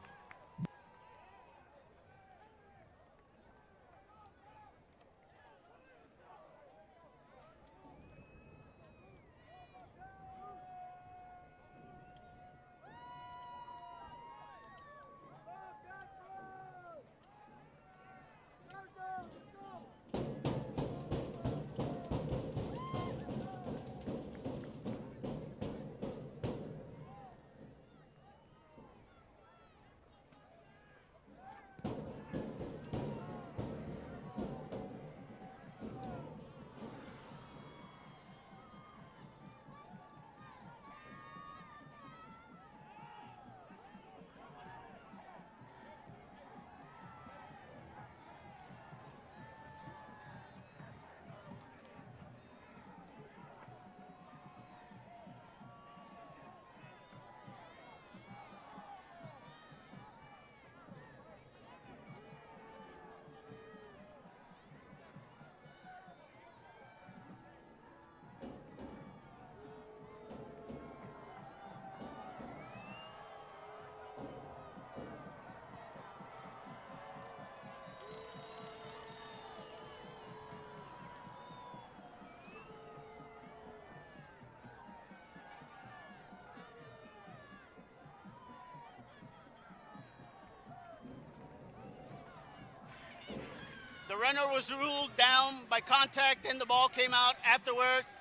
Speaker 17: Runner was ruled down by contact, and the ball came out afterwards.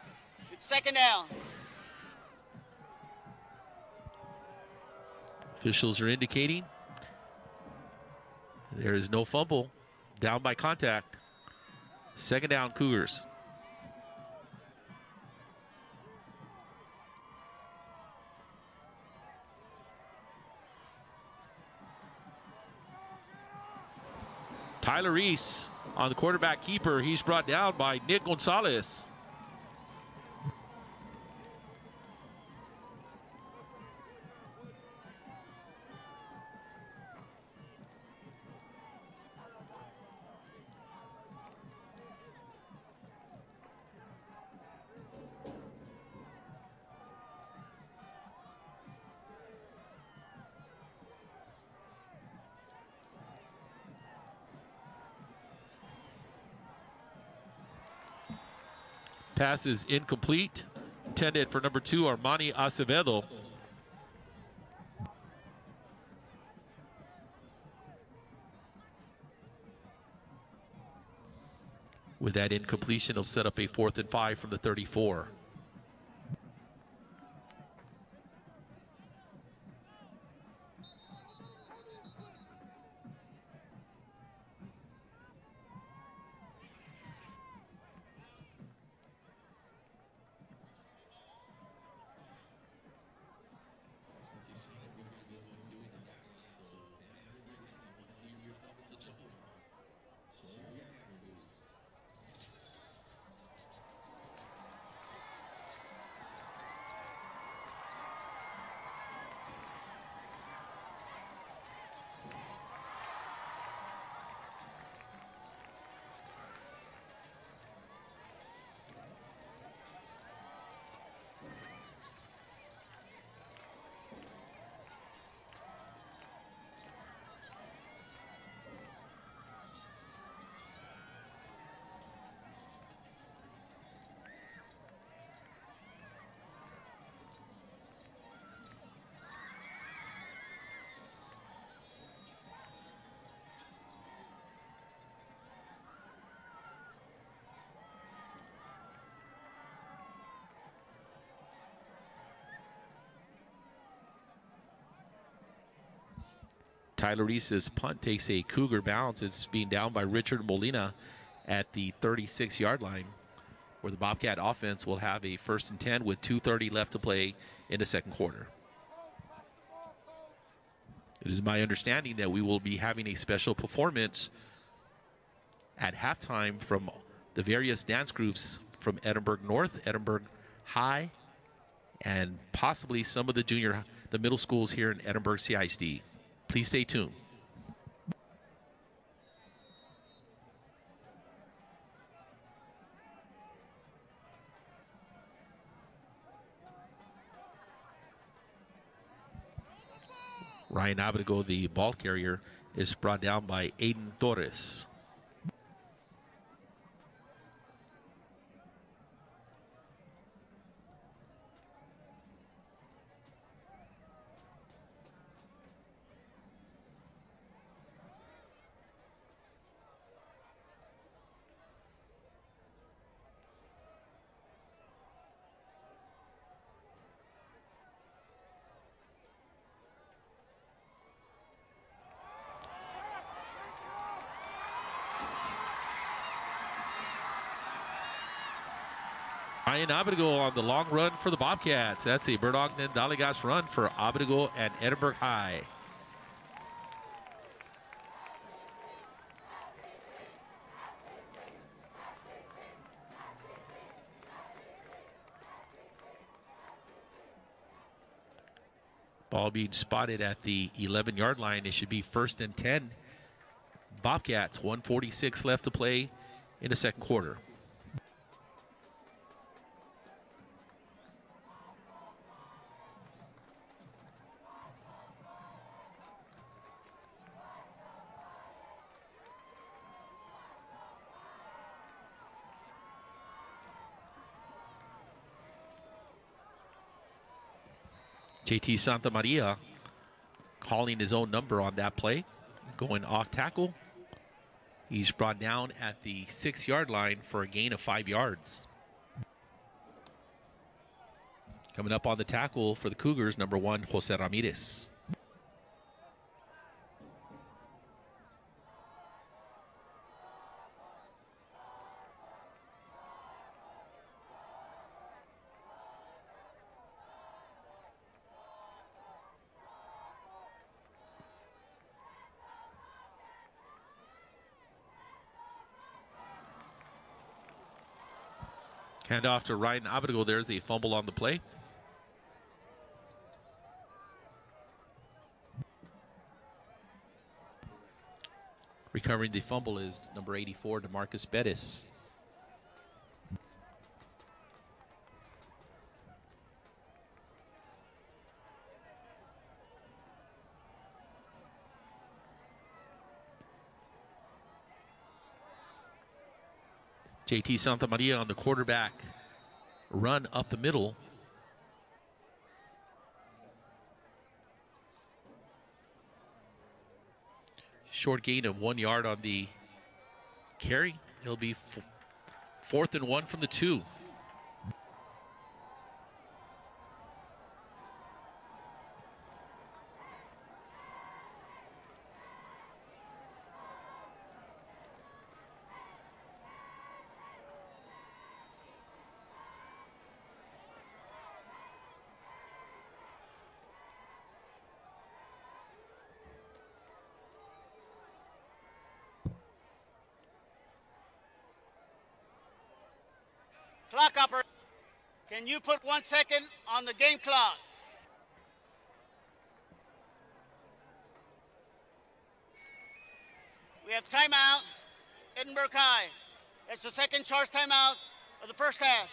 Speaker 17: It's second down.
Speaker 16: Officials are indicating there is no fumble. Down by contact. Second down, Cougars. Tyler Reese on the quarterback keeper. He's brought down by Nick Gonzalez. Pass is incomplete. Intended for number two, Armani Acevedo. With that incompletion, he'll set up a fourth and five from the 34. Tyler Reese's punt takes a Cougar bounce. It's being down by Richard Molina at the 36 yard line, where the Bobcat offense will have a first and 10 with 2.30 left to play in the second quarter. It is my understanding that we will be having a special performance at halftime from the various dance groups from Edinburg North, Edinburg High, and possibly some of the junior, the middle schools here in Edinburg CISD. Please stay tuned. Ryan Abrigo, the ball carrier, is brought down by Aiden Torres. Ryan Abrigo on the long run for the Bobcats. That's a Bert Ogden Daligas run for Abrigo and Edinburg High. Ball being spotted at the 11 yard line. It should be first and 10. Bobcats, 146 left to play in the second quarter. JT Santa Maria calling his own number on that play, going off tackle. He's brought down at the six yard line for a gain of five yards. Coming up on the tackle for the Cougars, number one, Jose Ramirez. Hand off to Ryan Abrigo. There's a fumble on the play. Recovering the fumble is number 84, DeMarcus Bettis. JT Santa Maria on the quarterback run up the middle. Short gain of one yard on the carry. He'll be fourth and one from the two.
Speaker 17: Clock operator, can you put one second on the game clock? We have timeout, Edinburg High. It's the second charge timeout of the first half.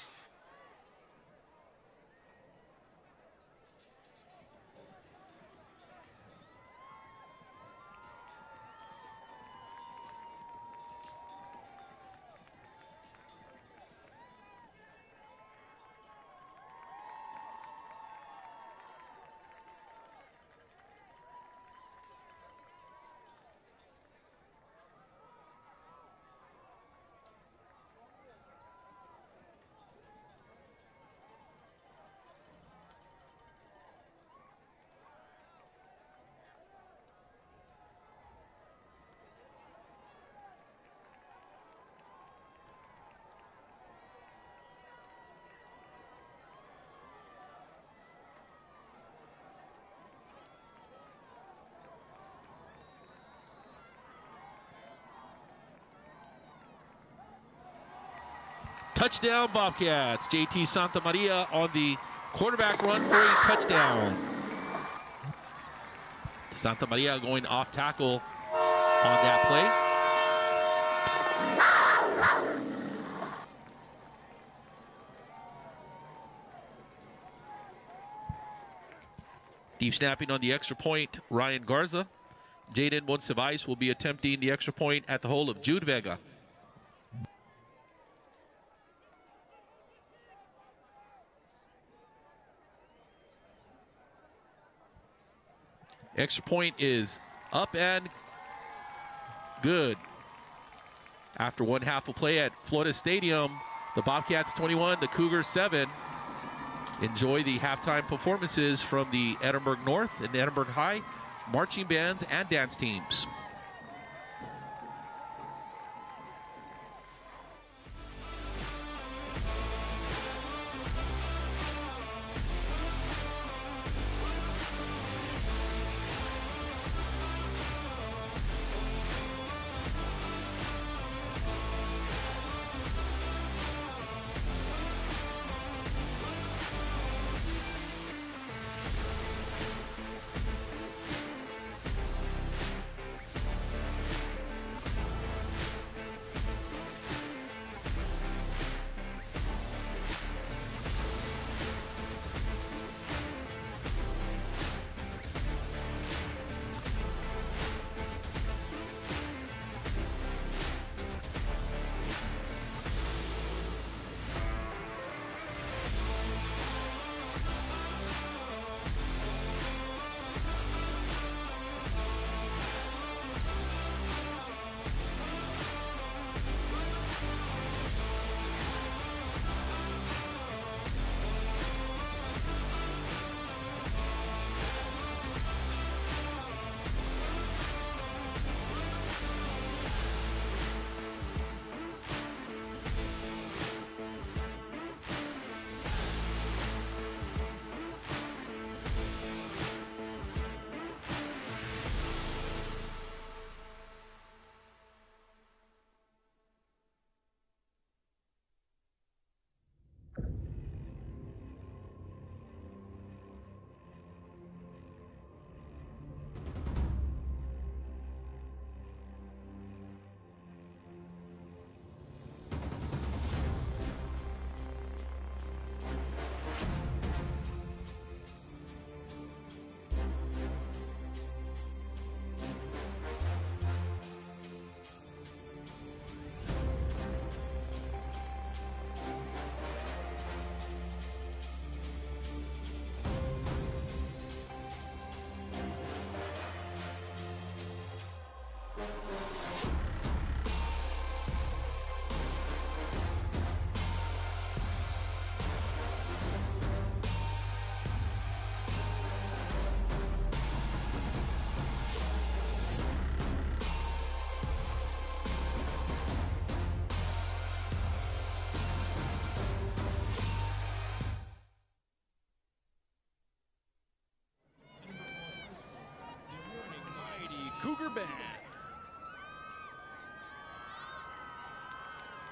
Speaker 16: Touchdown Bobcats. JT Santa Maria on the quarterback run for a touchdown. Santa Maria going off tackle on that play. Deep snapping on the extra point, Ryan Garza. Jaden Monsivais will be attempting the extra point at the hole of Jude Vega. Extra point is up and good. After one half of play at Flores Stadium, the Bobcats 21, the Cougars 7. Enjoy the halftime performances from the Edinburg North and Edinburg High marching bands and dance teams.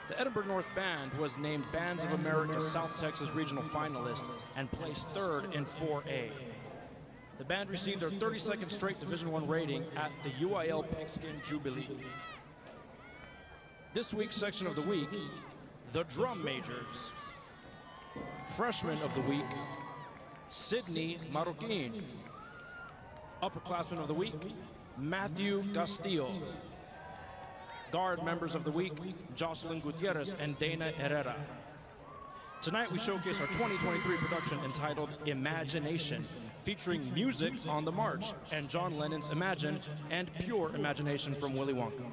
Speaker 26: The Edinburg North Band was named Bands of America South Texas Regional Finalist and placed third in 4A. The band received their 32nd straight Division One rating at the UIL Pigskin Jubilee. This week's section of the week, the Drum Majors. Freshman of the week, Sydney Marroquin. Upperclassman of the week, Matthew Castillo. Guard members of the week, Jocelyn Gutierrez and Dana Herrera. Tonight we showcase our 2023 production entitled Imagination, featuring music on the march and John Lennon's Imagine and Pure Imagination from Willy Wonka.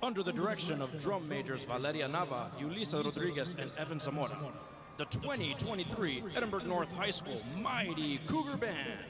Speaker 26: Under the direction of drum majors Valeria Nava, Ulisa Rodriguez, and Evan Zamora, the 2023 Edinburg North High School Mighty Cougar Band.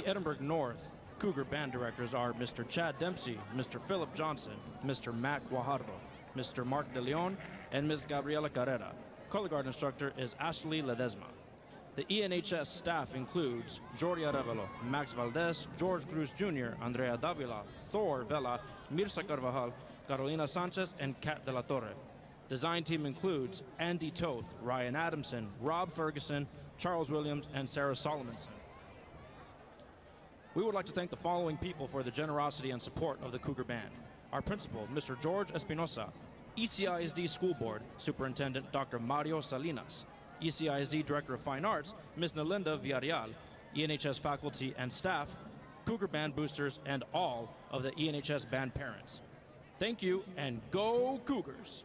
Speaker 26: The Edinburg North Cougar band directors are Mr. Chad Dempsey, Mr. Philip Johnson, Mr. Mac Guajardo, Mr. Mark De Leon, and Ms. Gabriela Carrera. Color guard instructor is Ashley Ledesma. The ENHS staff includes Jordi Arevalo, Max Valdez, George Cruz Jr., Andrea Davila, Thor Vela, Mirza Carvajal, Carolina Sanchez, and Kat De La Torre. Design team includes Andy Toth, Ryan Adamson, Rob Ferguson, Charles Williams, and Sarah Solomonson. We would like to thank the following people for the generosity and support of the Cougar Band. Our principal, Mr. George Espinosa, ECISD School Board Superintendent Dr. Mario Salinas, ECISD Director of Fine Arts, Ms. Nalinda Villarreal, ENHS faculty and staff, Cougar Band boosters, and all of the ENHS band parents. Thank you and go Cougars!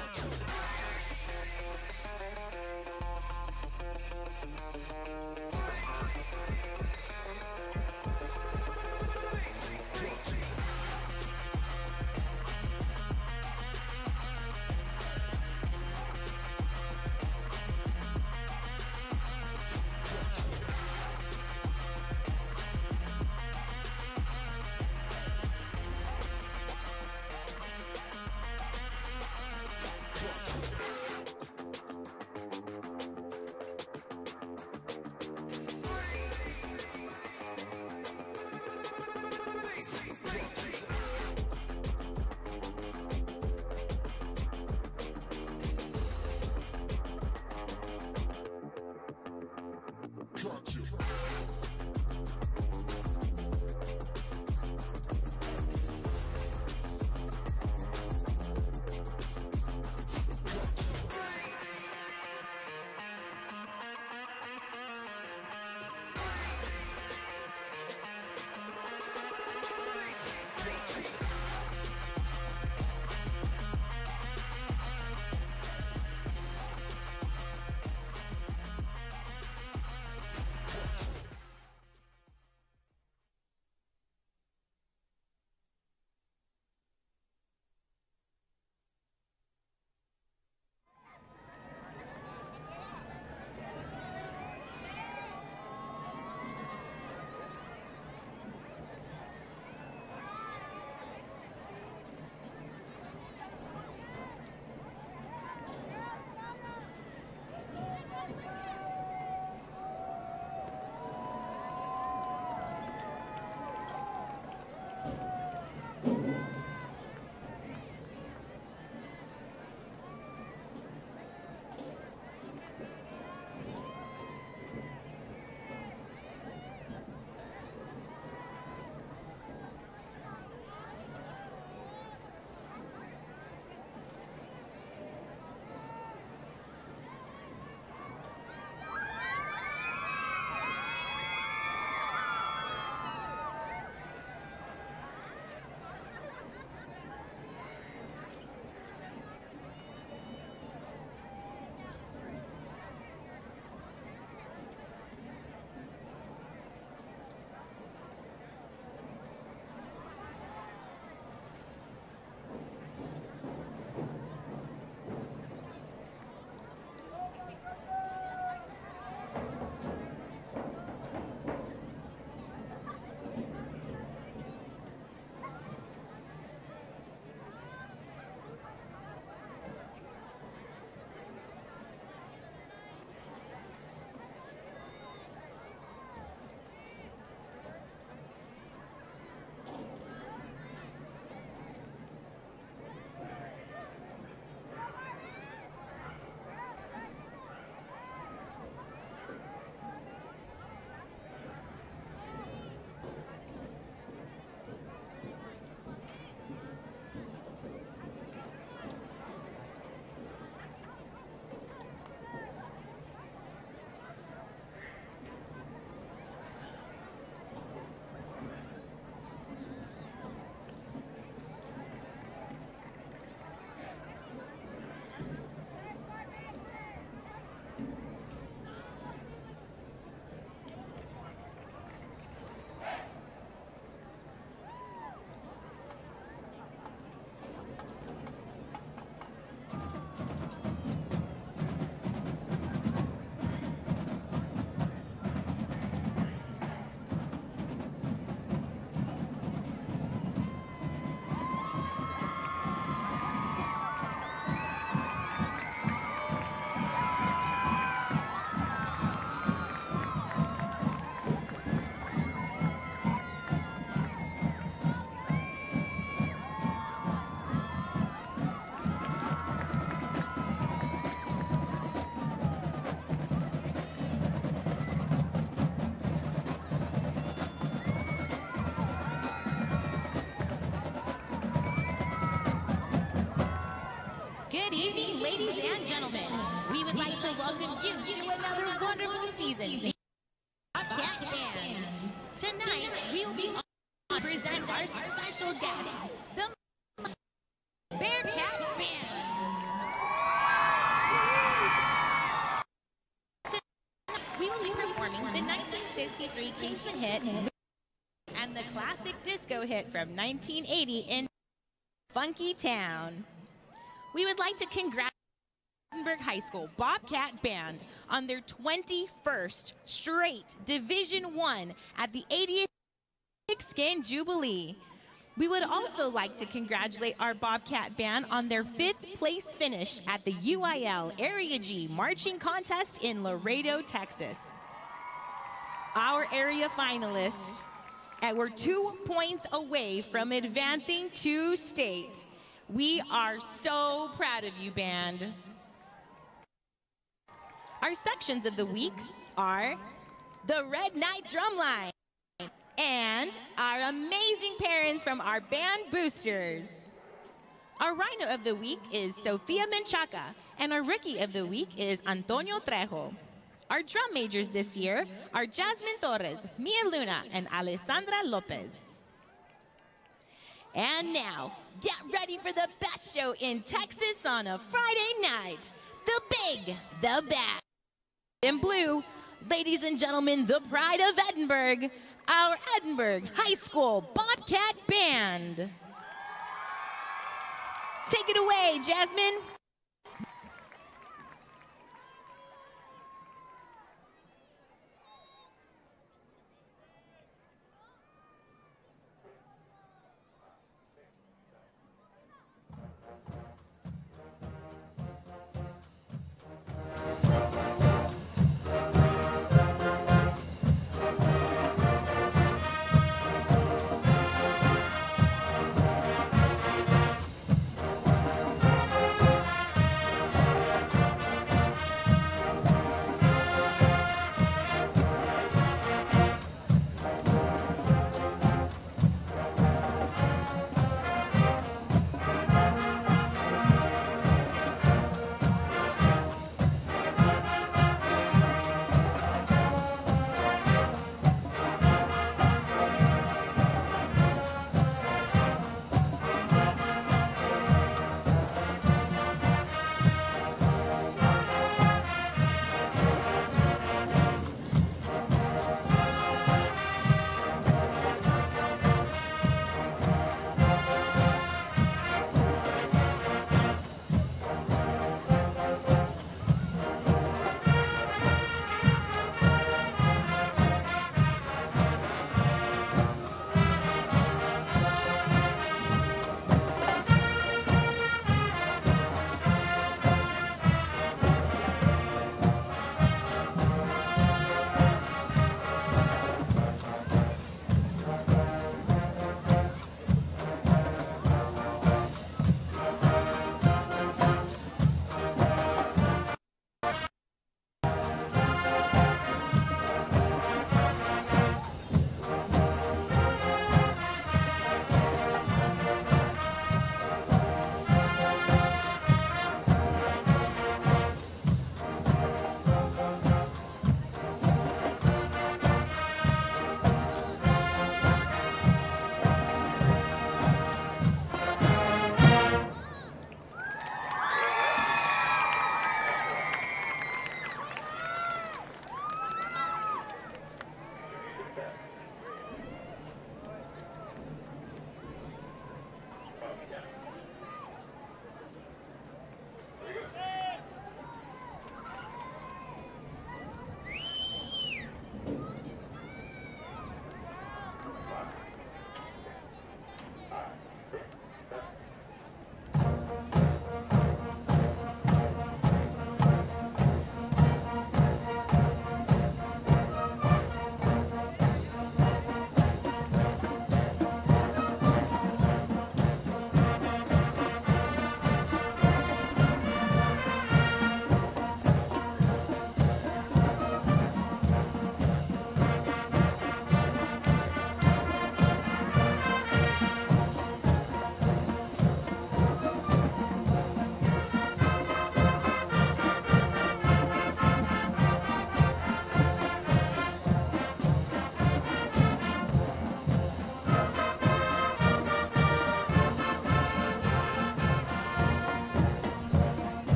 Speaker 27: down. truck hit from 1980 in Funky Town. We would like to congratulate Edinburg High School Bobcat Band on their 21st straight Division 1 at the 80th Skin Jubilee. We would also like to congratulate our Bobcat Band on their fifth place finish at the UIL Area G Marching Contest in Laredo, Texas. Our area finalists and we're two points away from advancing to state. We are so proud of you, band. Our sections of the week are the Red Knight Drumline and our amazing parents from our band boosters. Our rhino of the week is Sofia Menchaca, and our rookie of the week is Antonio Trejo. Our drum majors this year are Jasmine Torres, Mia Luna, and Alessandra Lopez. And now, get ready for the best show in Texas on a Friday night. The big, the bad. In blue, ladies and gentlemen, the pride of Edinburg, our Edinburg High School Bobcat Band. Take it away, Jasmine.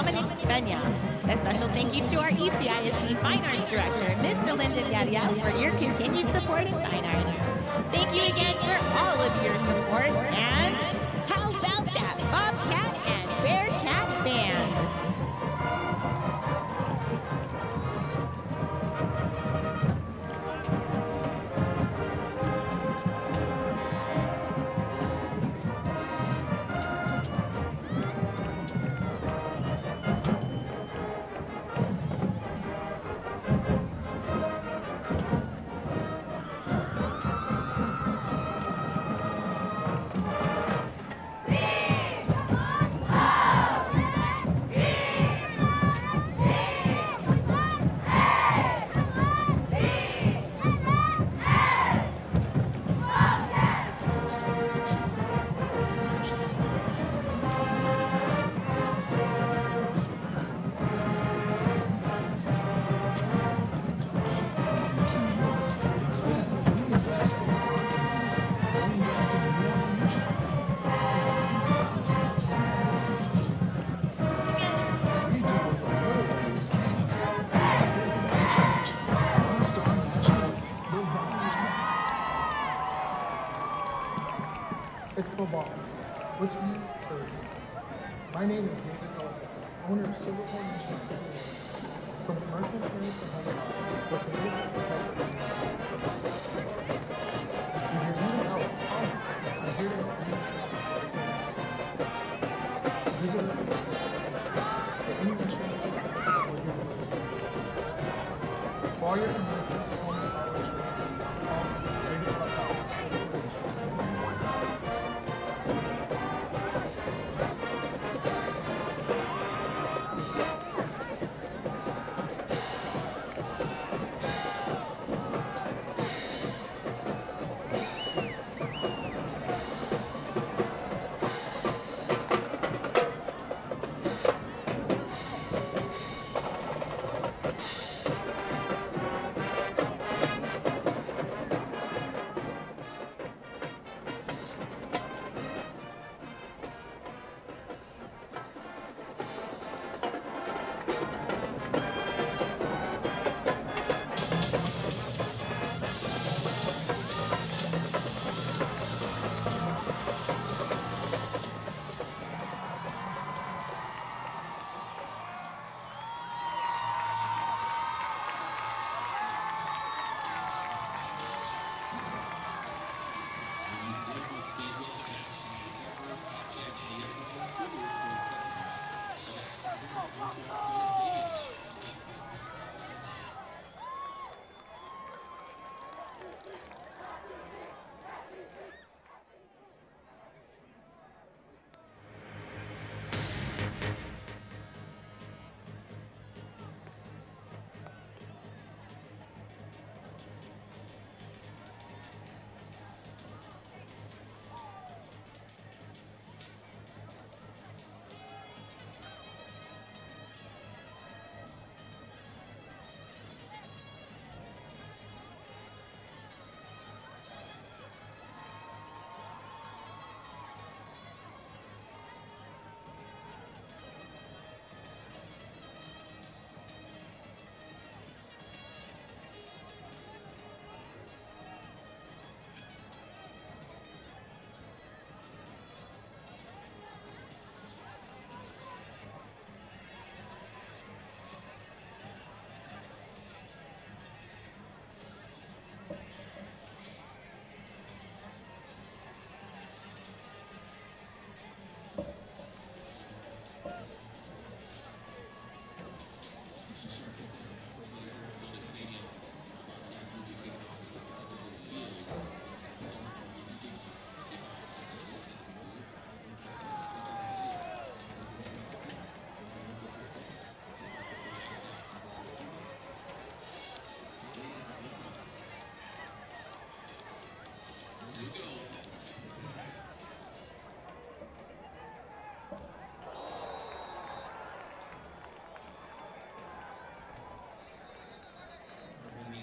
Speaker 28: Dominic Benya. A special thank you to our ECISD Fine Arts Director,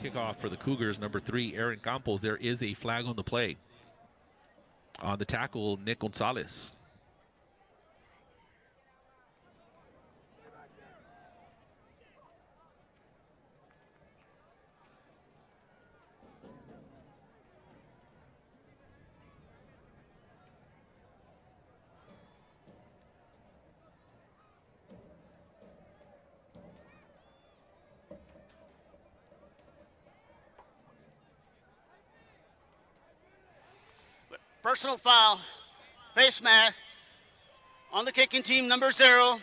Speaker 16: kickoff for the Cougars, number three, Aaron Campos. There is a flag on the play. On the tackle, Nick Gonzalez.
Speaker 17: Personal foul, face mask on the kicking team, number zero.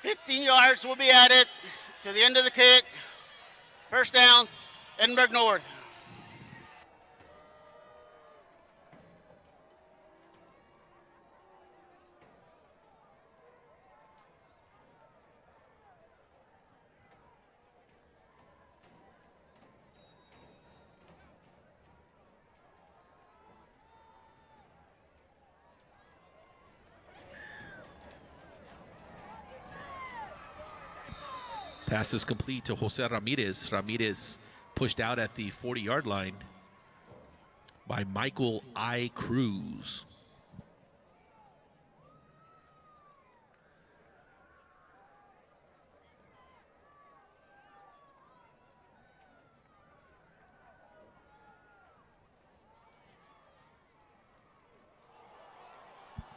Speaker 17: 15 yards will be added to the end of the kick. First down, Edinburg North.
Speaker 16: Pass is complete to Jose Ramirez. Ramirez pushed out at the 40 yard line by Michael I. Cruz.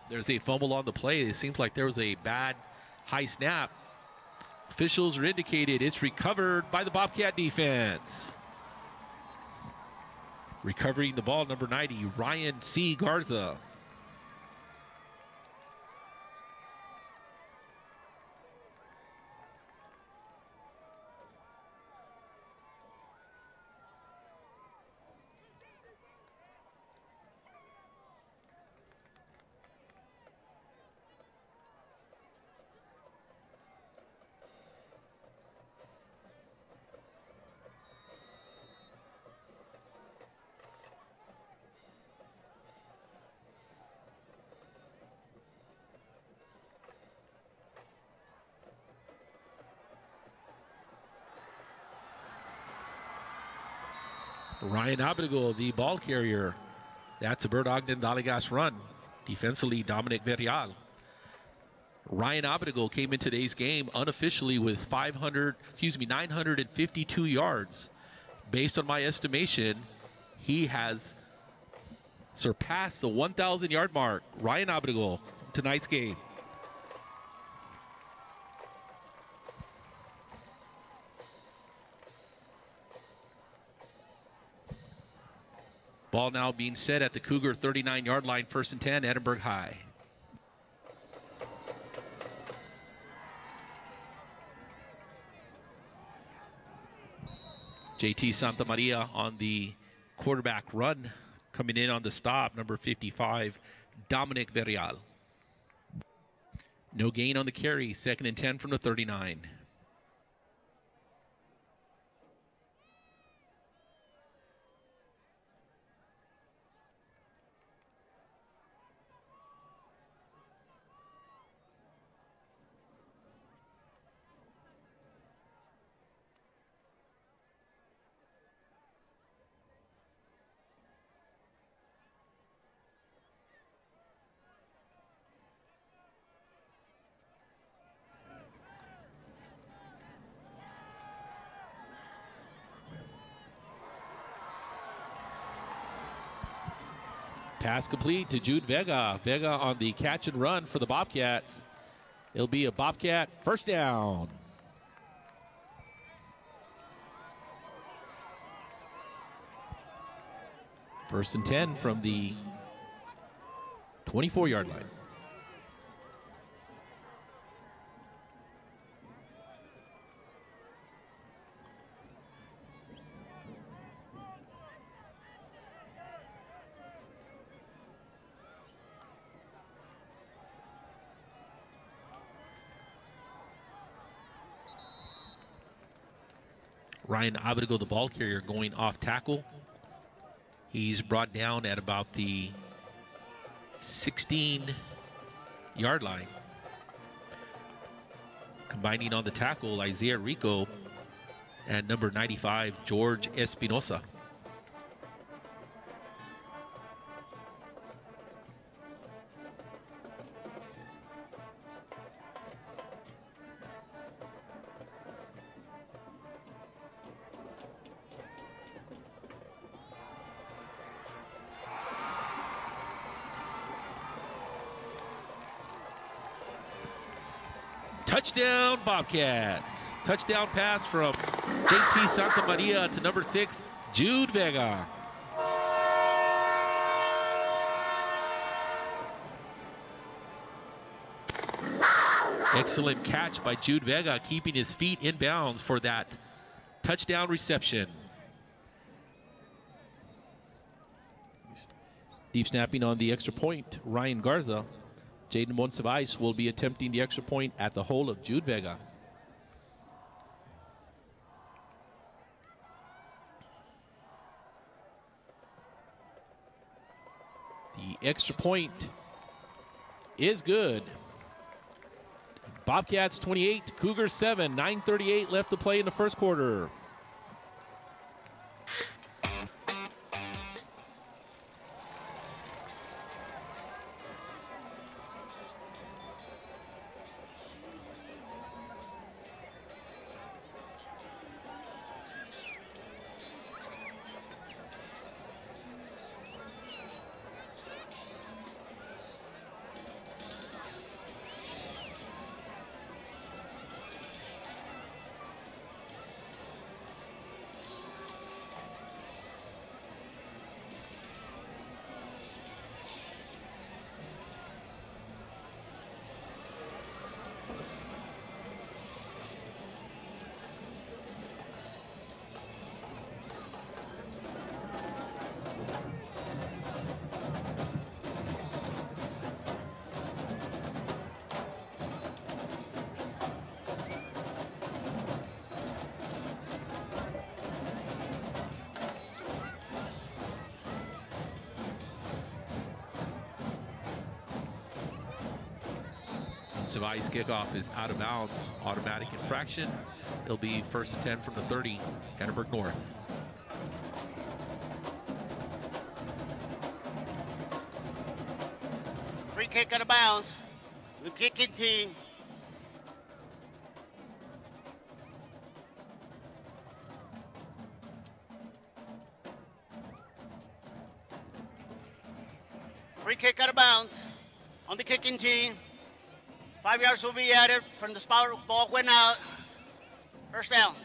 Speaker 16: There's a fumble on the play. It seems like there was a bad high snap. Officials are indicated it's recovered by the Bobcat defense. Recovering the ball, number 90, Ryan C. Garza. Ryan Abrigo, the ball carrier. That's a Bert Ogden Daligas run. Defensively, Dominic Verrial. Ryan Abrigo came in today's game unofficially with 500, excuse me, 952 yards. Based on my estimation, he has surpassed the 1,000 yard mark. Ryan Abrigo, tonight's game. Ball now being set at the Cougar 39 yard line, first and 10, Edinburg High. JT Santa Maria on the quarterback run, coming in on the stop, number 55, Dominic Verial. No gain on the carry, second and 10 from the 39. Pass complete to Jude Vega. Vega on the catch and run for the Bobcats. It'll be a Bobcat first down. First and 10 from the 24 yard line. Ryan Abrigo, the ball carrier, going off tackle. He's brought down at about the 16 yard line. Combining on the tackle, Isaiah Rico and number 95, George Espinosa. Bobcats. Touchdown pass from JT Santa Maria to number six, Jude Vega. Excellent catch by Jude Vega, keeping his feet in bounds for that touchdown reception. Deep snapping on the extra point, Ryan Garza. Jaden Monsivais will be attempting the extra point at the hole of Jude Vega. The extra point is good. Bobcats 28, Cougars 7, 9.38 left to play in the first quarter. Savai's kickoff is out of bounds, automatic infraction. It'll be first and 10 from the 30, Edinburg North.
Speaker 17: Free kick out of bounds. The kicking team. Free kick out of bounds on the kicking team. Five yards will be added from the spot ball went out. First down.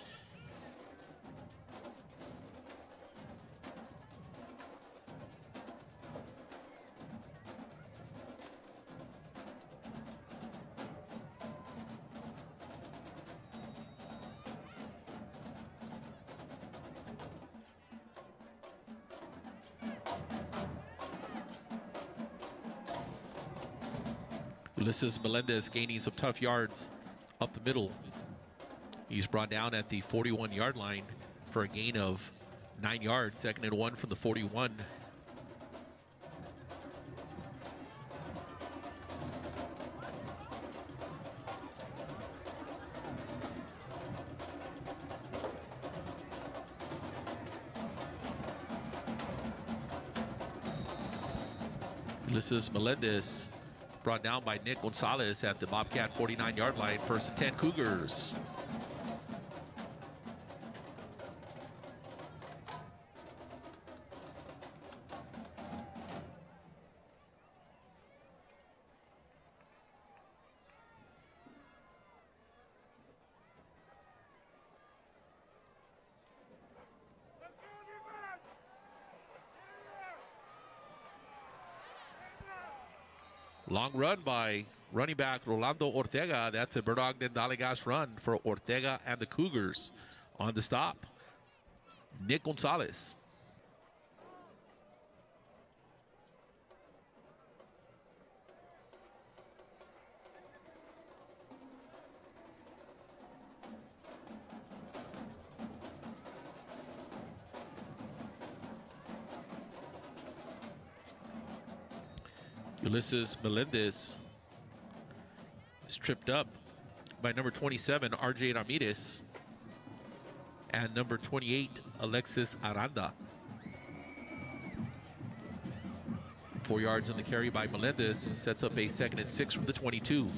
Speaker 16: Melendez gaining some tough yards up the middle. He's brought down at the 41 yard line for a gain of nine yards, second and one from the 41. Ulysses Melendez brought down by Nick Gonzalez at the Bobcat 49 yard line. First and 10 Cougars. Long run by running back Rolando Ortega. That's a Bert Ogden Daligas run for Ortega and the Cougars on the stop. Nick Gonzalez. Ulysses Melendez is tripped up by number 27, RJ Ramirez. and number 28, Alexis Aranda. Four yards on the carry by Melendez sets up a second and six from the 22.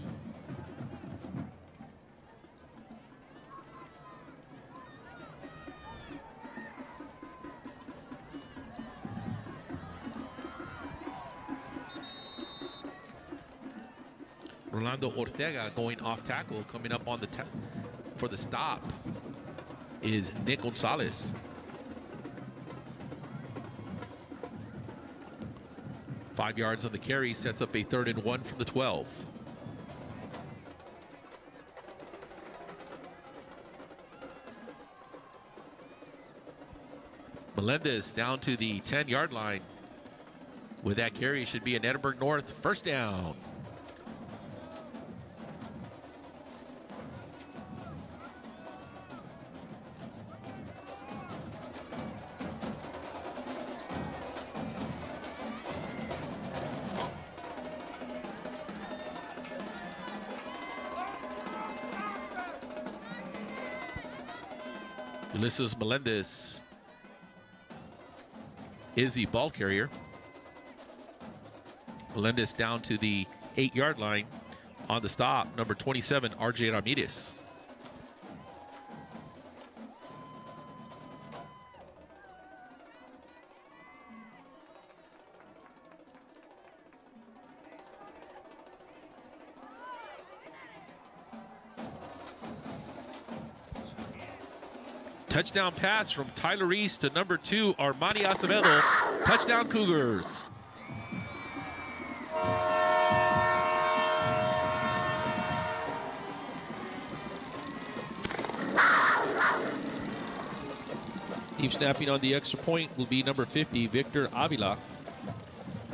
Speaker 16: Rolando Ortega going off tackle, coming up on the for the stop is Nick Gonzalez. Five yards on the carry sets up a third and one from the 12. Melendez down to the 10 yard line. With that carry, should be an Edinburg North first down. Ulysses Melendez is the ball carrier. Melendez down to the eight yard line on the stop. Number 27, RJ Ramirez. Touchdown pass from Tyler East to number two, Armani Acevedo. Touchdown Cougars. Deep snapping on the extra point will be number 50, Victor Avila.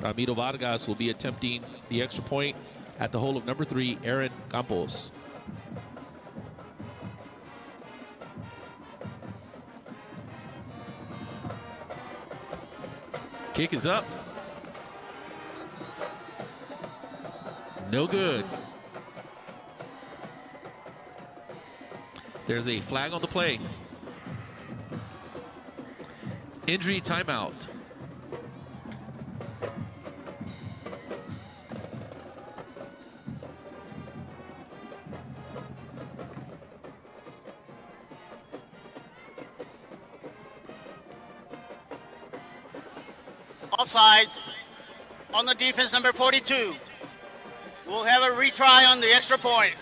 Speaker 16: Ramiro Vargas will be attempting the extra point at the hole of number three, Aaron Campos. Kick is up. No good. There's a flag on the play. Injury timeout.
Speaker 17: On the defense, number 42. We'll have a retry on the extra point.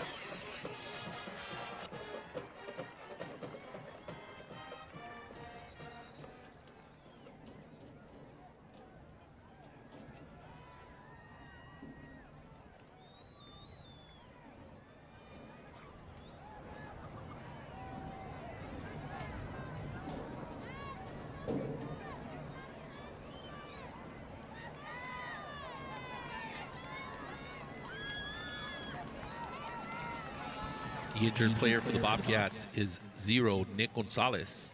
Speaker 16: The injured player for the Bobcats is zero, Nick Gonzalez.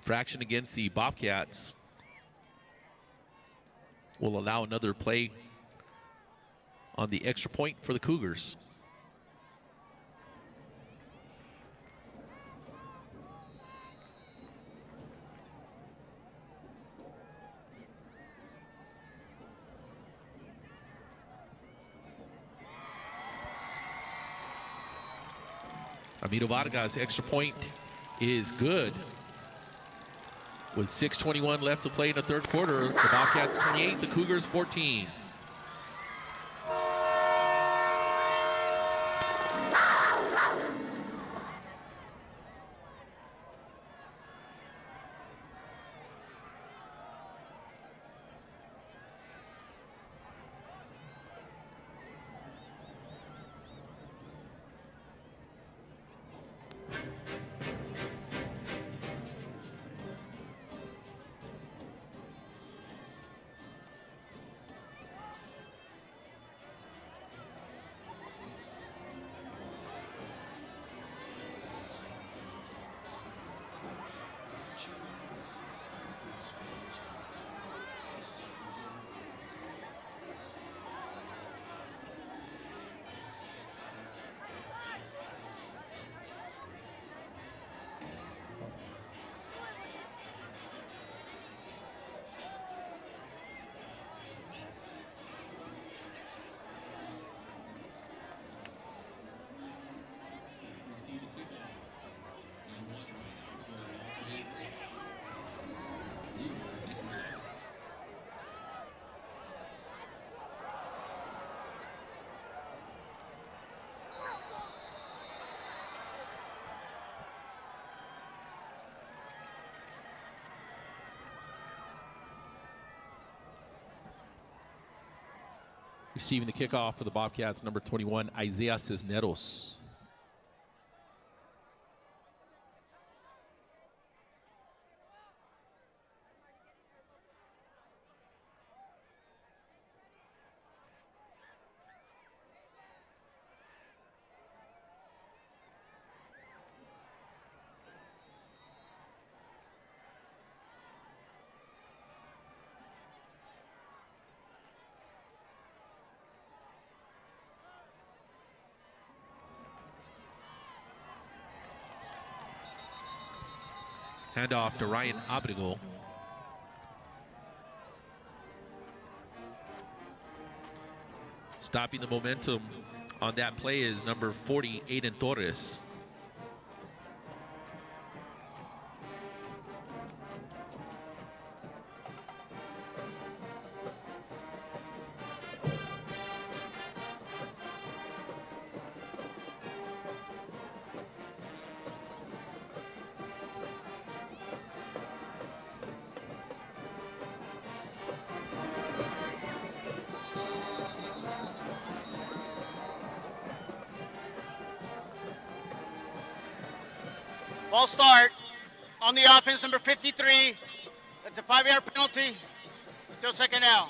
Speaker 16: Fraction against the Bobcats will allow another play on the extra point for the Cougars. Ramiro Vargas extra point is good. With 6.21 left to play in the third quarter, the Bobcats 28, the Cougars 14.
Speaker 17: Receiving the kickoff for the Bobcats, number 21, Isaiah Cisneros. Handoff to Ryan Abrigo. Stopping the momentum on that play is number 40, Aiden Torres.
Speaker 16: Ball start on the offense, number 53. That's a five-yard penalty. Still second down.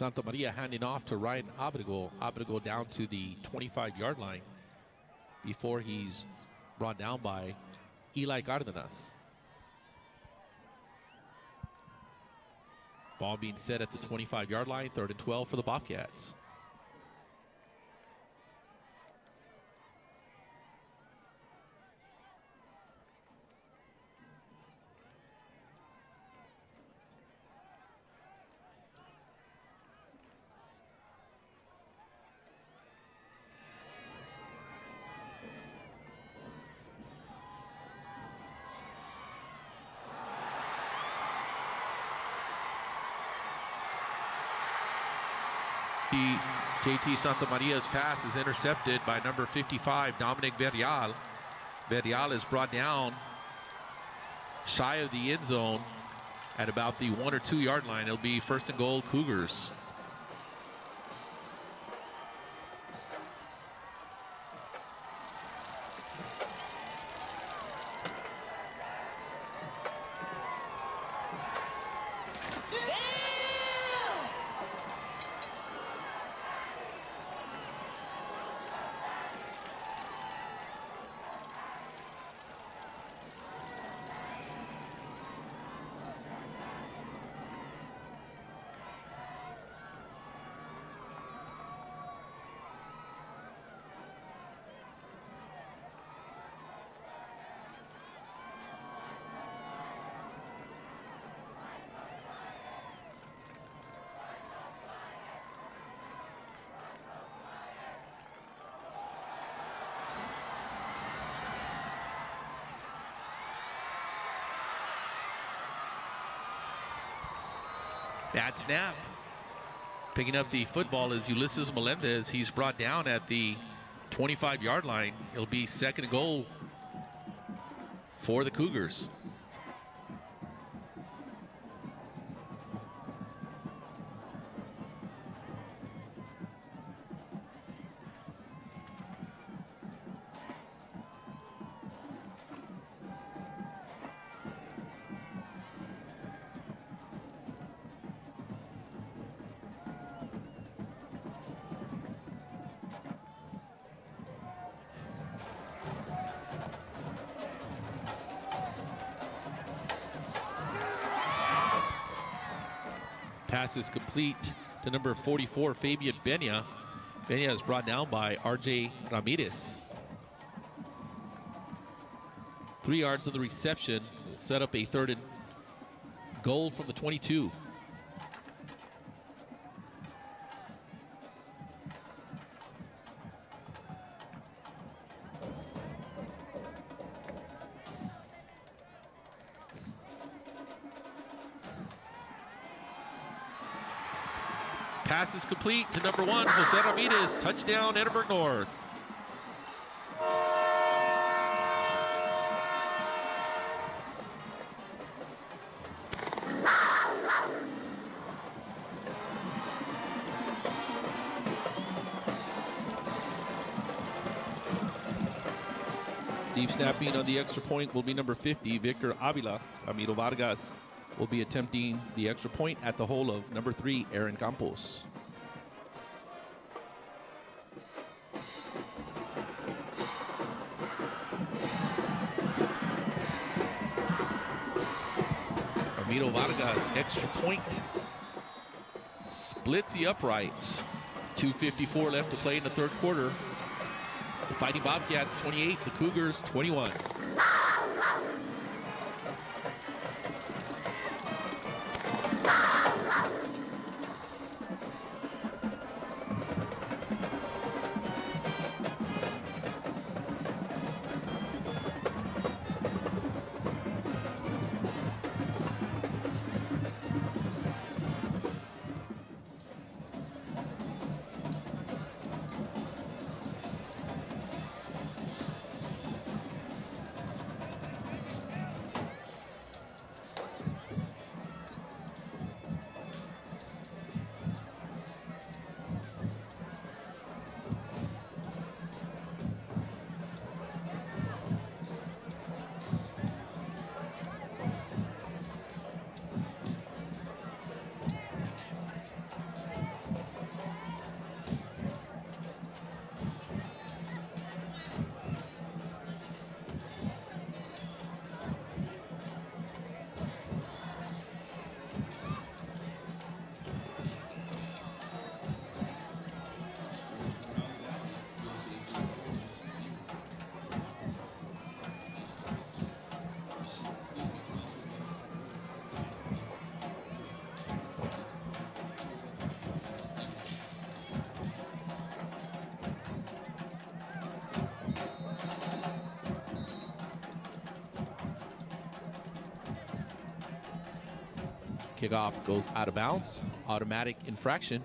Speaker 16: Santa Maria handing off to Ryan Abrigo. Abrigo down to the 25 yard line before he's brought down by Eli Cardenas. Ball being set at the 25 yard line, third and 12 for the Bobcats. The JT Santa Maria's pass is intercepted by number 55, Dominic Verial. Verial is brought down shy of the end zone at about the one or two yard line. It'll be first and goal Cougars. Bad snap. Picking up the football is Ulysses Melendez. He's brought down at the 25 yard line. It'll be second goal for the Cougars. Pass is complete to number 44, Fabian Benya. Peña is brought down by RJ Ramirez. Three yards of the reception will set up a third and goal from the 22. Complete to number one, Jose Ramirez. Touchdown, Edinburg North. Deep snapping on the extra point will be number 50, Victor Avila. Ramiro Vargas will be attempting the extra point at the hole of number three, Aaron Campos. Extra point. Splits the uprights. 2.54 left to play in the third quarter. The Fighting Bobcats 28, the Cougars 21. Kickoff goes out of bounds. Automatic infraction.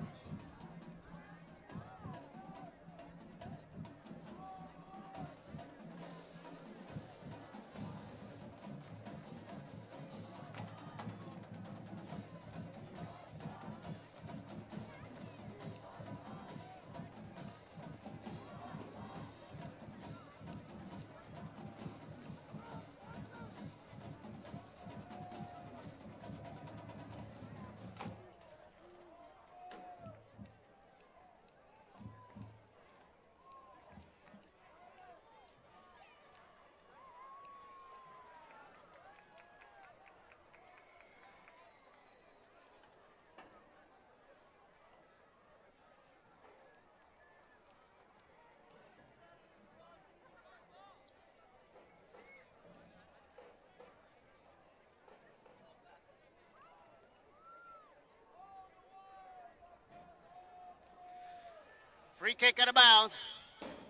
Speaker 17: Free kick out of bounds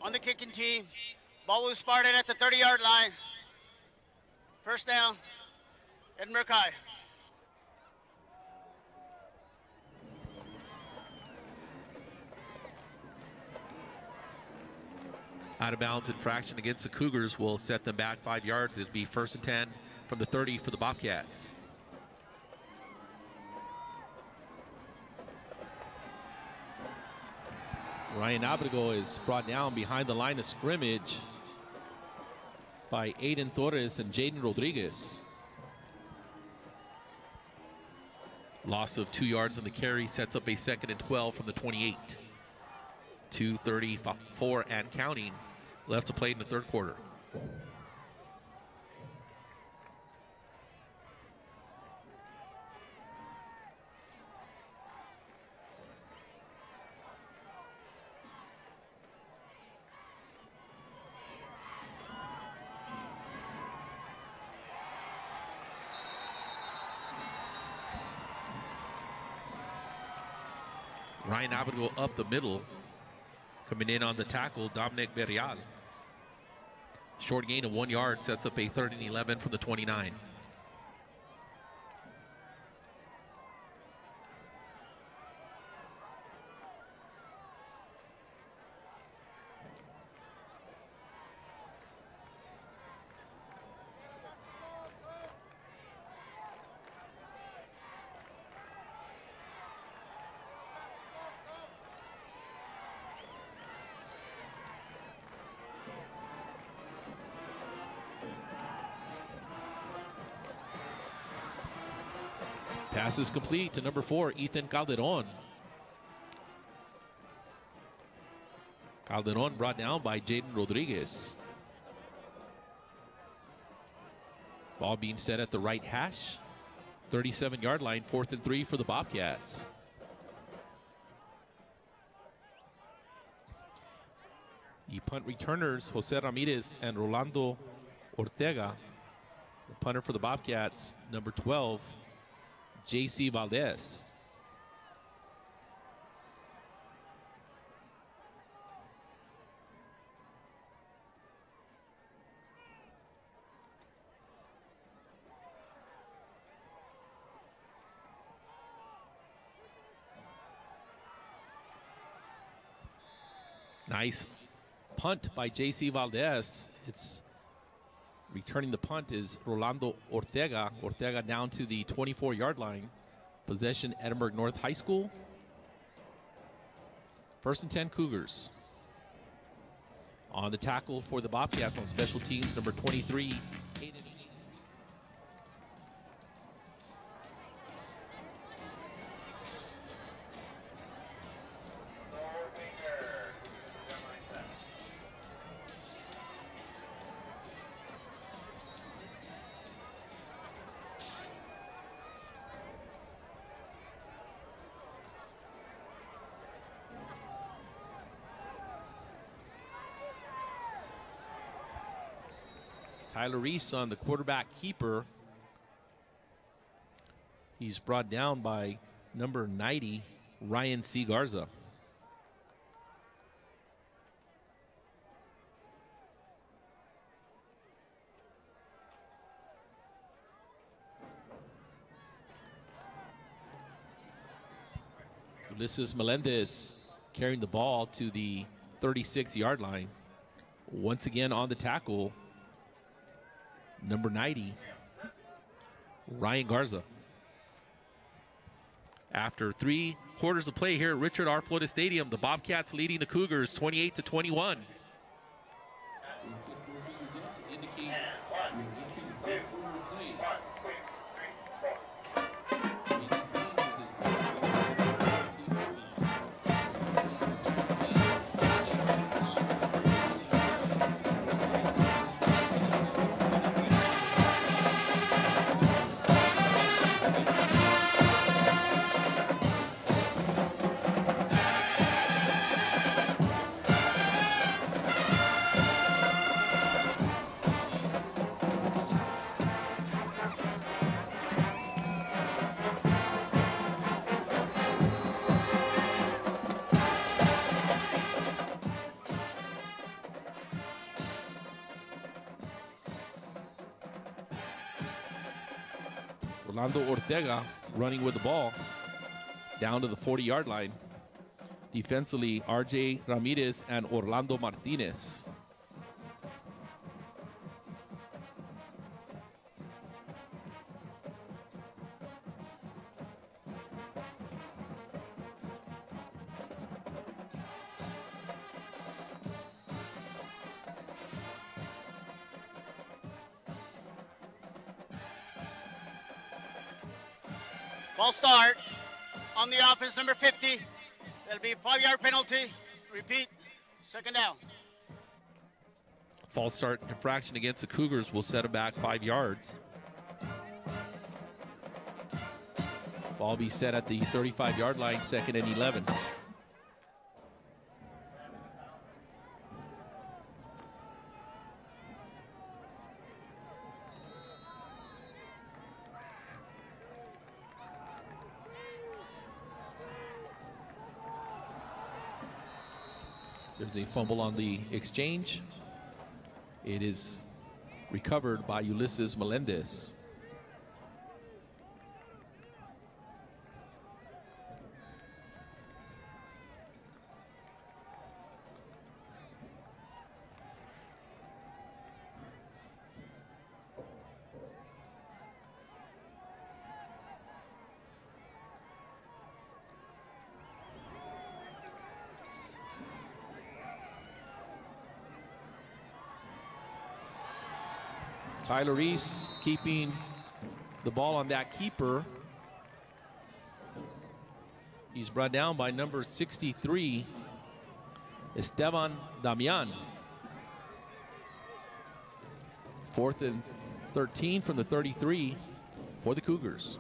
Speaker 17: on the kicking team. Ball was started at the 30 yard line. First down, Edinburg High.
Speaker 16: Out of bounds infraction against the Cougars will set them back five yards. It'll be first and 10 from the 30 for the Bobcats. Ryan Abrigo is brought down behind the line of scrimmage by Aiden Torres and Jaden Rodriguez. Loss of two yards on the carry sets up a second and 12 from the 28. 2.34 and counting left to play in the third quarter. Ryan Abrigo up the middle. Coming in on the tackle, Dominic Berrial. Short gain of one yard sets up a third and 11 from the 29. Pass is complete to number four, Ethan Calderon. Calderon brought down by Jaden Rodriguez. Ball being set at the right hash. 37 yard line, fourth and three for the Bobcats. The punt returners, Jose Ramirez and Rolando Ortega. The punter for the Bobcats, number 12, JC Valdez. Nice punt by JC Valdez. It's returning the punt is Rolando Ortega. Ortega down to the 24 yard line. Possession Edinburg North High School. First and 10 Cougars. On the tackle for the Bobcats on special teams, number 23, Tyler Reese on the quarterback keeper. He's brought down by number 90, Ryan C. Garza. Ulysses Melendez carrying the ball to the 36 yard line. Once again on the tackle, number 90, Ryan Garza. After three quarters of play here at Richard R. Florida Stadium, the Bobcats leading the Cougars 28 to 21. Rolando Ortega running with the ball down to the 40 yard line. Defensively, RJ Ramirez and Orlando Martinez.
Speaker 17: Second down.
Speaker 16: False start infraction against the Cougars will set it back five yards. Ball be set at the 35 yard line, second and 11. There's a fumble on the exchange. It is recovered by Ulysses Melendez. Tyler Reese keeping the ball on that keeper. He's brought down by number 63, Esteban Damian. Fourth and 13 from the 33 for the Cougars.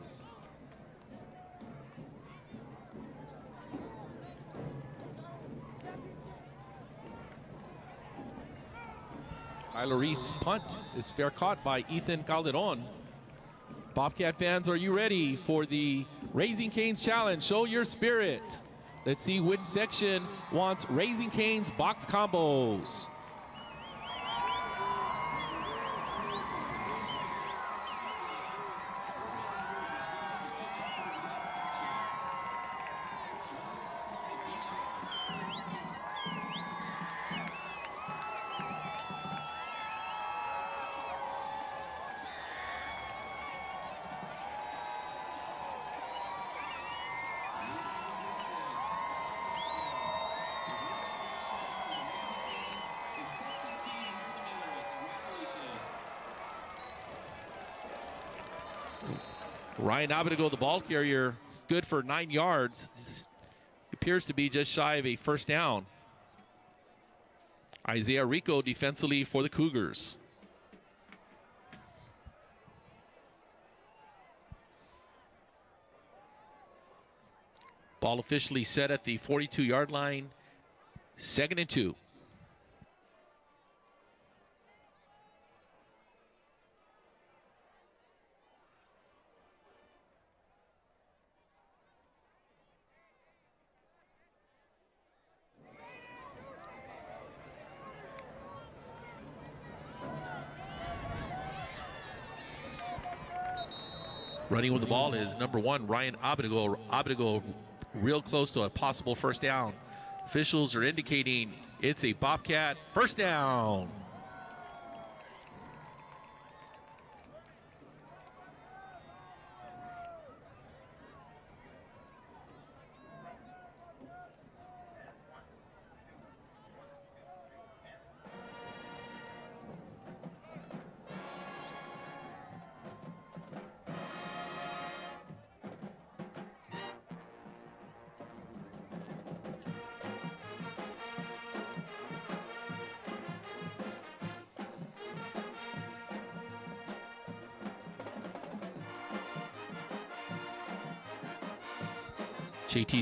Speaker 16: Tyler Reese punt is fair caught by Ethan Calderon. Bobcat fans, are you ready for the Raising Canes Challenge? Show your spirit. Let's see which section wants Raising Canes box combos. Ryan Abrigo, the ball carrier, is good for nine yards. Appears to be just shy of a first down. Isaiah Rico defensively for the Cougars. Ball officially set at the 42 yard line. Second and two. The ball is number one, Ryan Abrigo. Abrigo real close to a possible first down. Officials are indicating it's a Bobcat first down.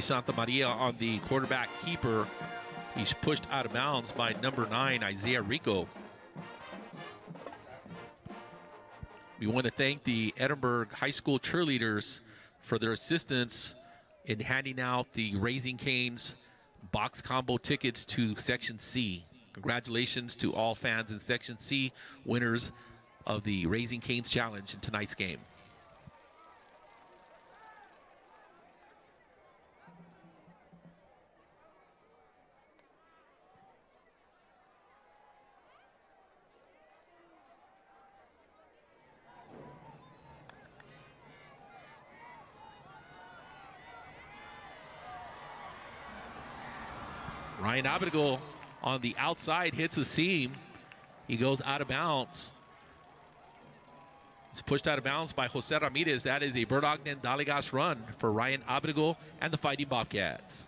Speaker 16: Santa Maria on the quarterback keeper. He's pushed out of bounds by number nine, Isaiah Rico. We want to thank the Edinburg High School cheerleaders for their assistance in handing out the Raising Canes box combo tickets to Section C. Congratulations to all fans in Section C, winners of the Raising Canes Challenge in tonight's game. Ryan Abrigo on the outside hits a seam. He goes out of bounds. It's pushed out of bounds by Jose Ramirez. That is a Bert Ogden Daligas run for Ryan Abrigo and the Fighting Bobcats.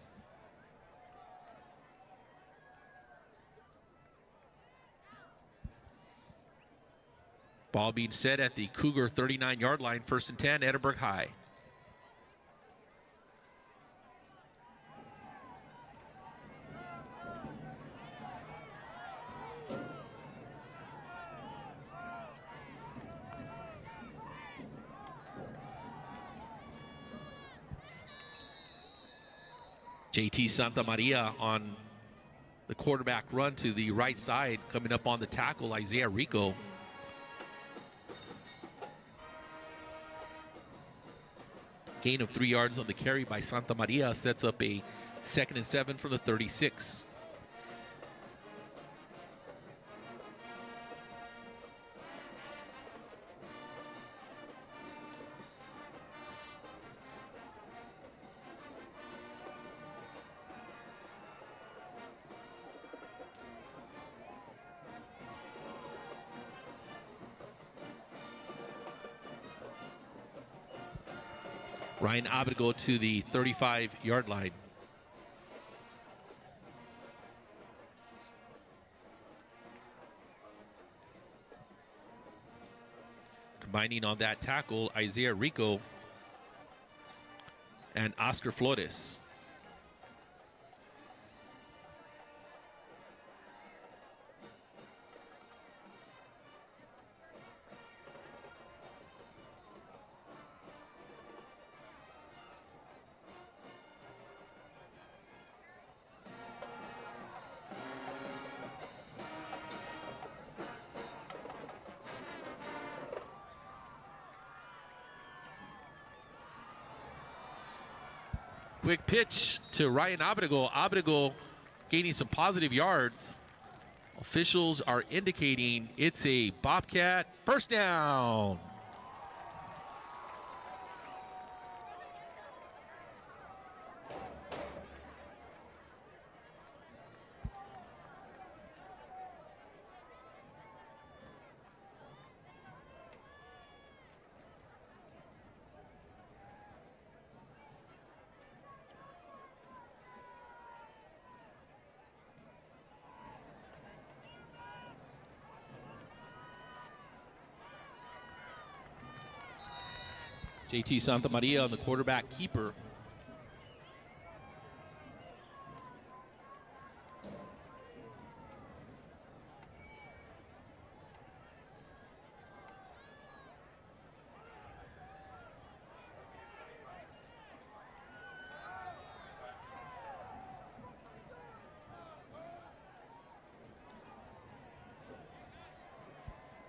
Speaker 16: Ball being set at the Cougar 39 yard line, first and 10, Edinburg High. JT Santa Maria on The quarterback run to the right side, coming up on the tackle, Isaiah Rico. Gain of three yards on the carry by Santa Maria sets up a second and seven from the 36. Ryan Abrigo to the 35 yard line. Combining on that tackle, Isaiah Rico and Oscar Flores. Ryan Abrigo. Abrigo gaining some positive yards. Officials are indicating it's a Bobcat first down. JT Santa Maria on the quarterback keeper.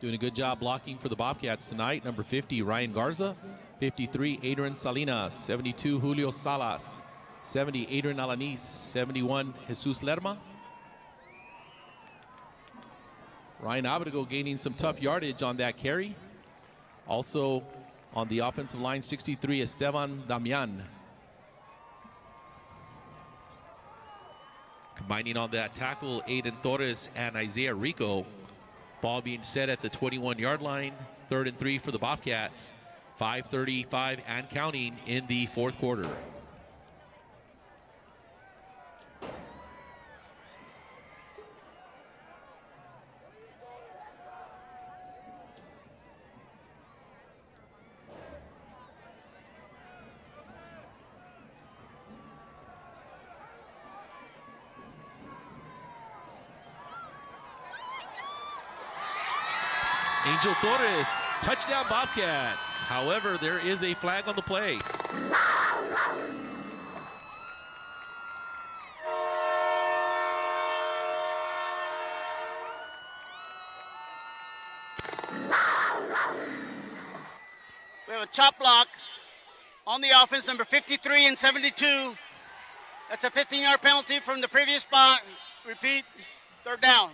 Speaker 16: Doing a good job blocking for the Bobcats tonight. Number 50, Ryan Garza. 53, Adrian Salinas. 72, Julio Salas. 70, Adrian Alanis. 71, Jesus Lerma. Ryan Abrigo gaining some tough yardage on that carry. Also on the offensive line, 63, Esteban Damian. Combining on that tackle, Aiden Torres and Isaiah Rico. Ball being set at the 21 yard line. Third and three for the Bobcats. 5.35 and counting in the fourth quarter. Angel Torres, touchdown Bobcats. However, there is a flag on the play.
Speaker 17: We have a chop block on the offense, number 53 and 72. That's a 15 yard penalty from the previous spot. Repeat, third down.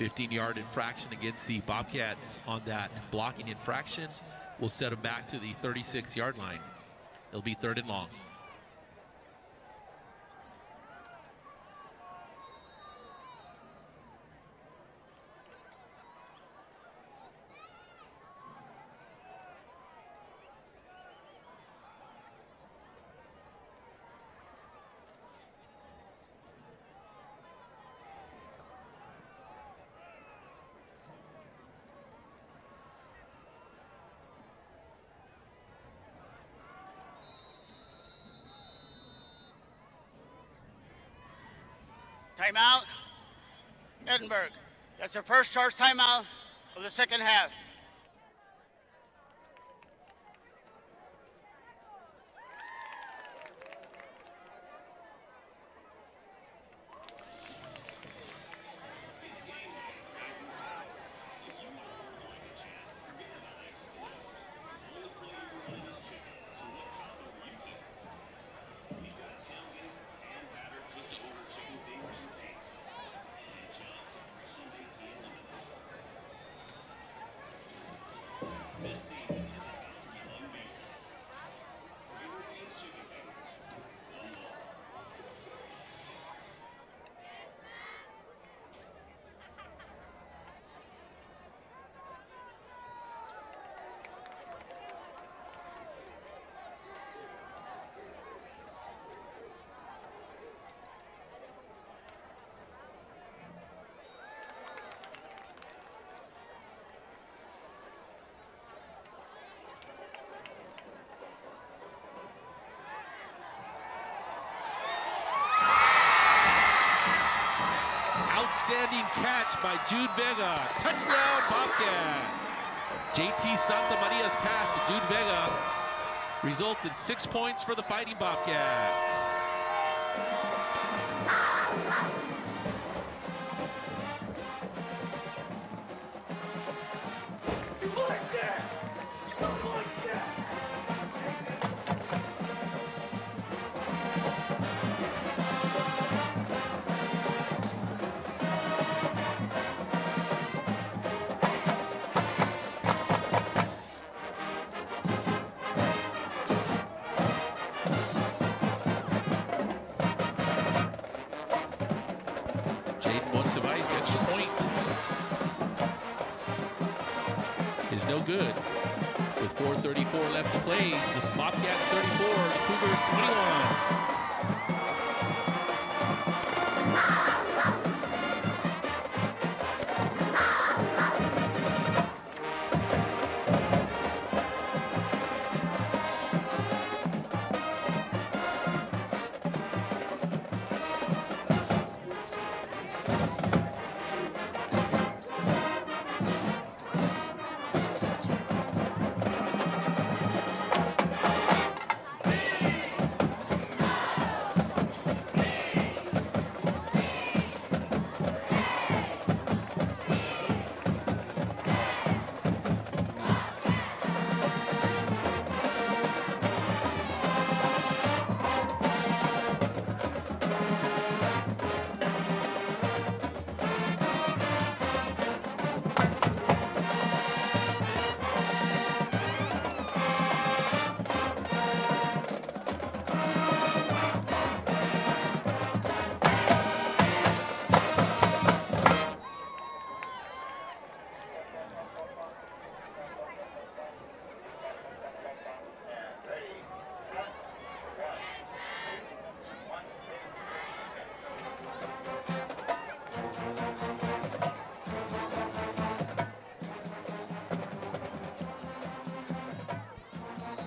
Speaker 16: Fifteen yard infraction against the Bobcats on that blocking infraction will set them back to the 36 yard line. It'll be third and long.
Speaker 17: Timeout. Edinburg. That's their first charge timeout. of the second half.
Speaker 16: Catch by Jude Vega. Touchdown, Bobcats. JT Santa Maria's pass to Jude Vega results in six points for the Fighting Bobcats.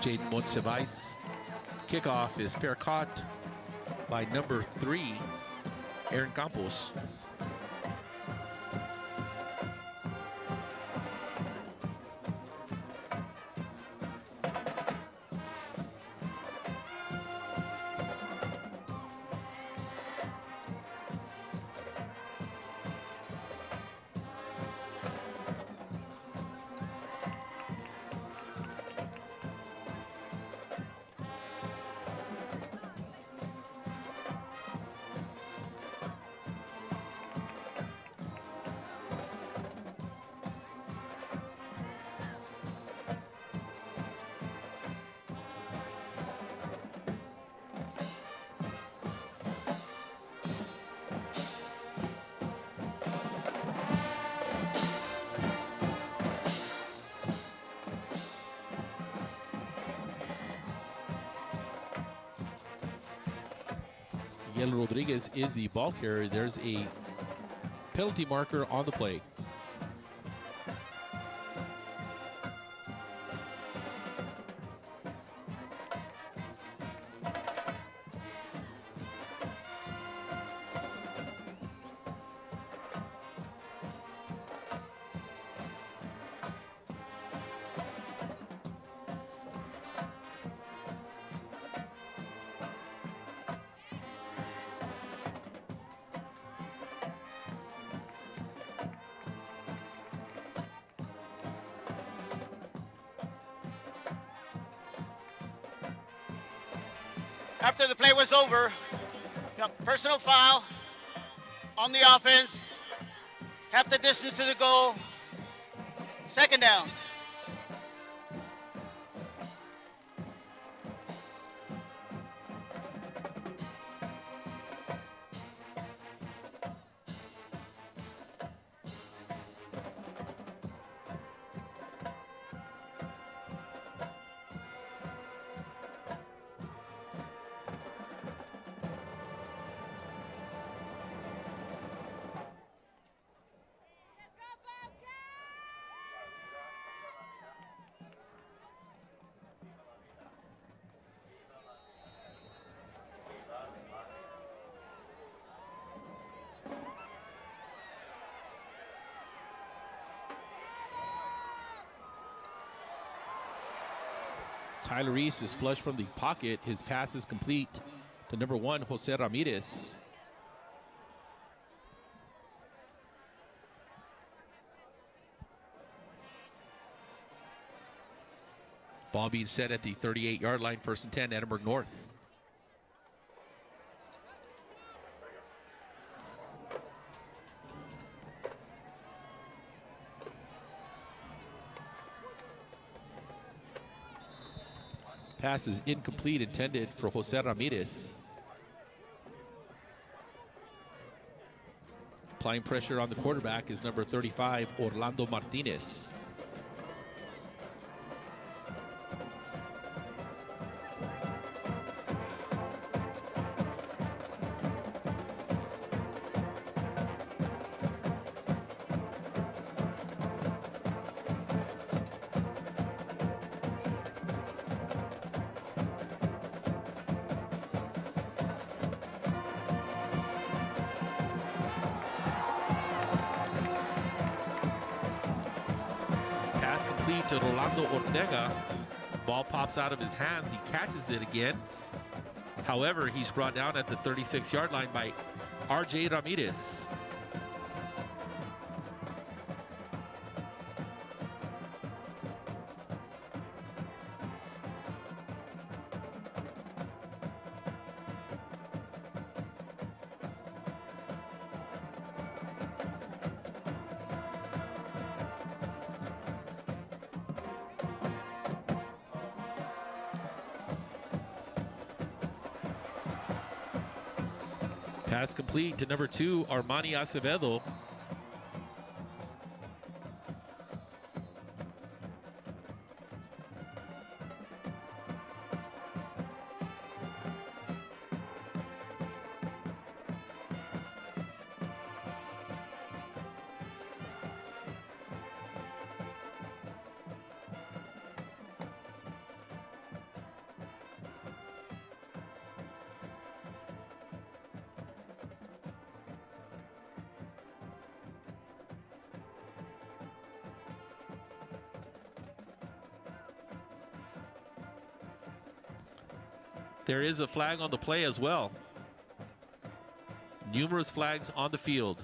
Speaker 16: Jaden Monsivais. Kickoff is fair caught by number three, Aaron Campos. Rodriguez is the ball carrier. There's a penalty marker on the play.
Speaker 17: Play was over, personal foul on the offense, half the distance to the goal, second down.
Speaker 16: Tyler Reese is flushed from the pocket. His pass is complete to number one, Jose Ramirez. Ball being set at the 38 yard line, first and 10, Edinburg North. Pass is incomplete, intended for Jose Ramirez. Applying pressure on the quarterback is number 35, Orlando Martinez. Pops out of his hands. He catches it again. However, he's brought down at the 36 yard line by RJ Ramirez. To number two, Armani Acevedo. There is a flag on the play as well. Numerous flags on the field.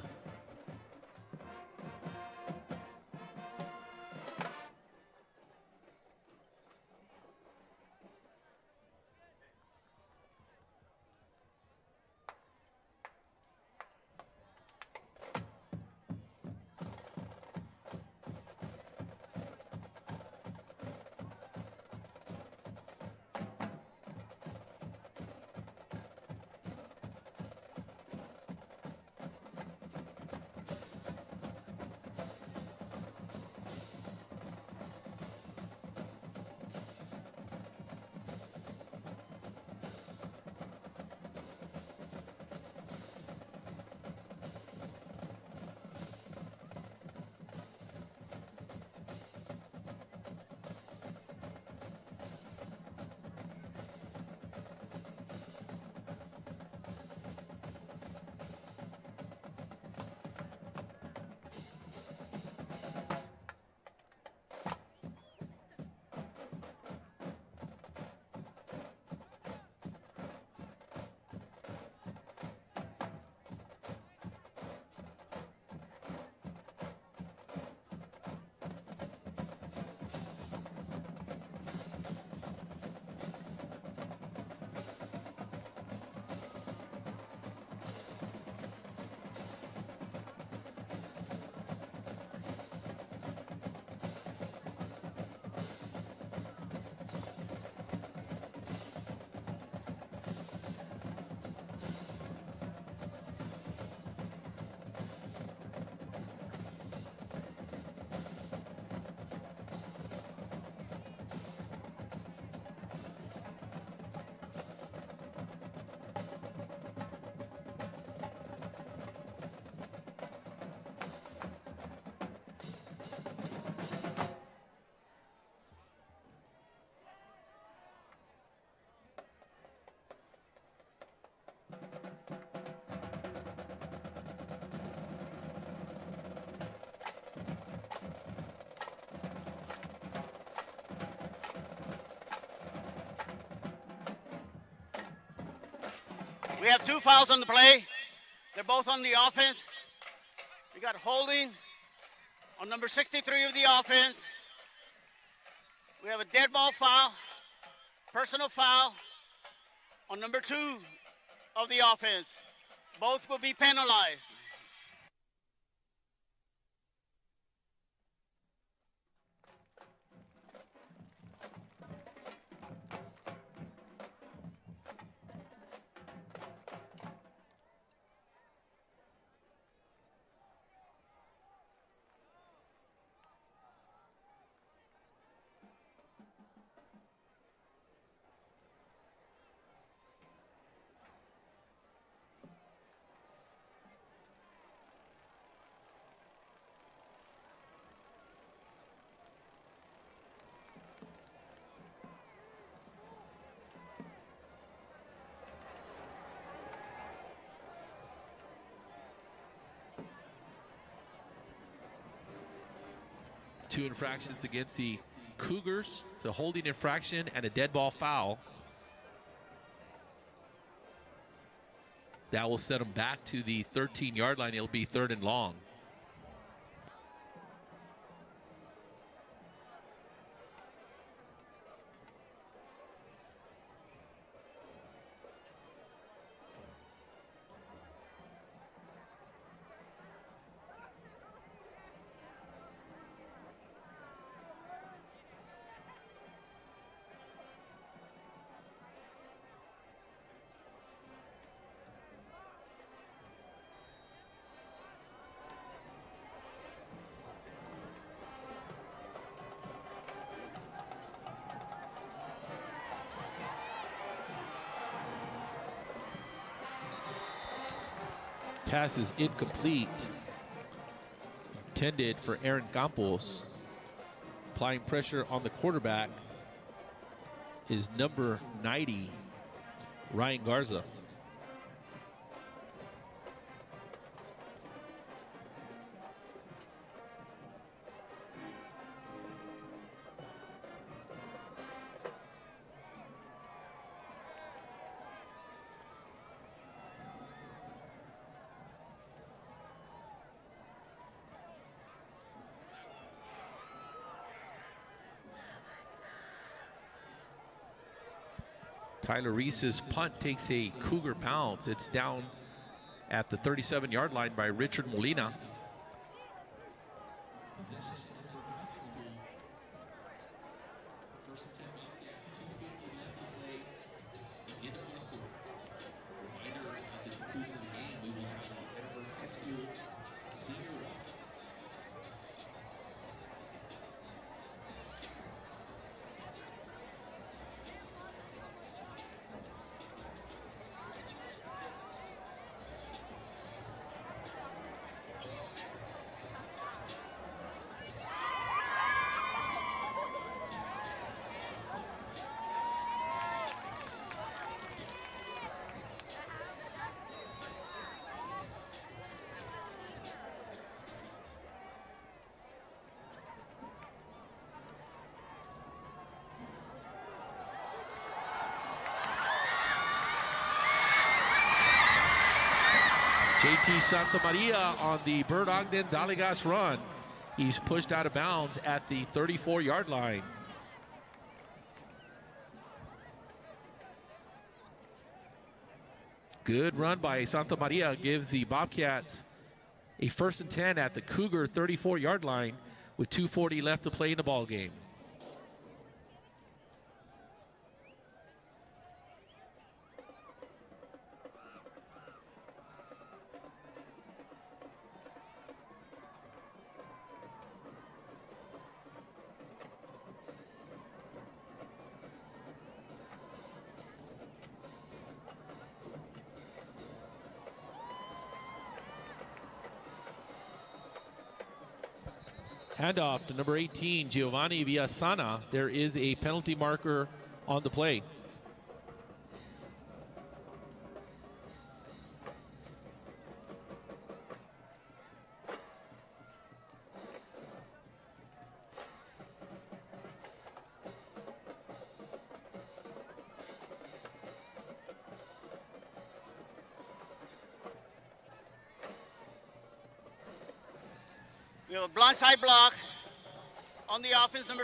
Speaker 17: Two fouls on the play. They're both on the offense. We got holding on number 63 of the offense. We have a dead ball foul, personal foul on number two of the offense. Both will be penalized.
Speaker 16: Two infractions against the Cougars. It's a holding infraction and a dead ball foul. That will set them back to the 13 yard line. It'll be third and long. Pass is incomplete. Intended for Aaron Campos. Applying pressure on the quarterback is number 90, Ryan Garza. Tyler Reese's punt takes a Cougar bounce. It's down at the 37 yard line by Richard Molina. Santa Maria on the Bert Ogden Daligas run. He's pushed out of bounds at the 34 yard line. Good run by Santa Maria gives the Bobcats a first and 10 at the Cougar 34 yard line with 2.40 left to play in the ball game. Handoff to number 18, Giovanni Villasana. There is a penalty marker on the play.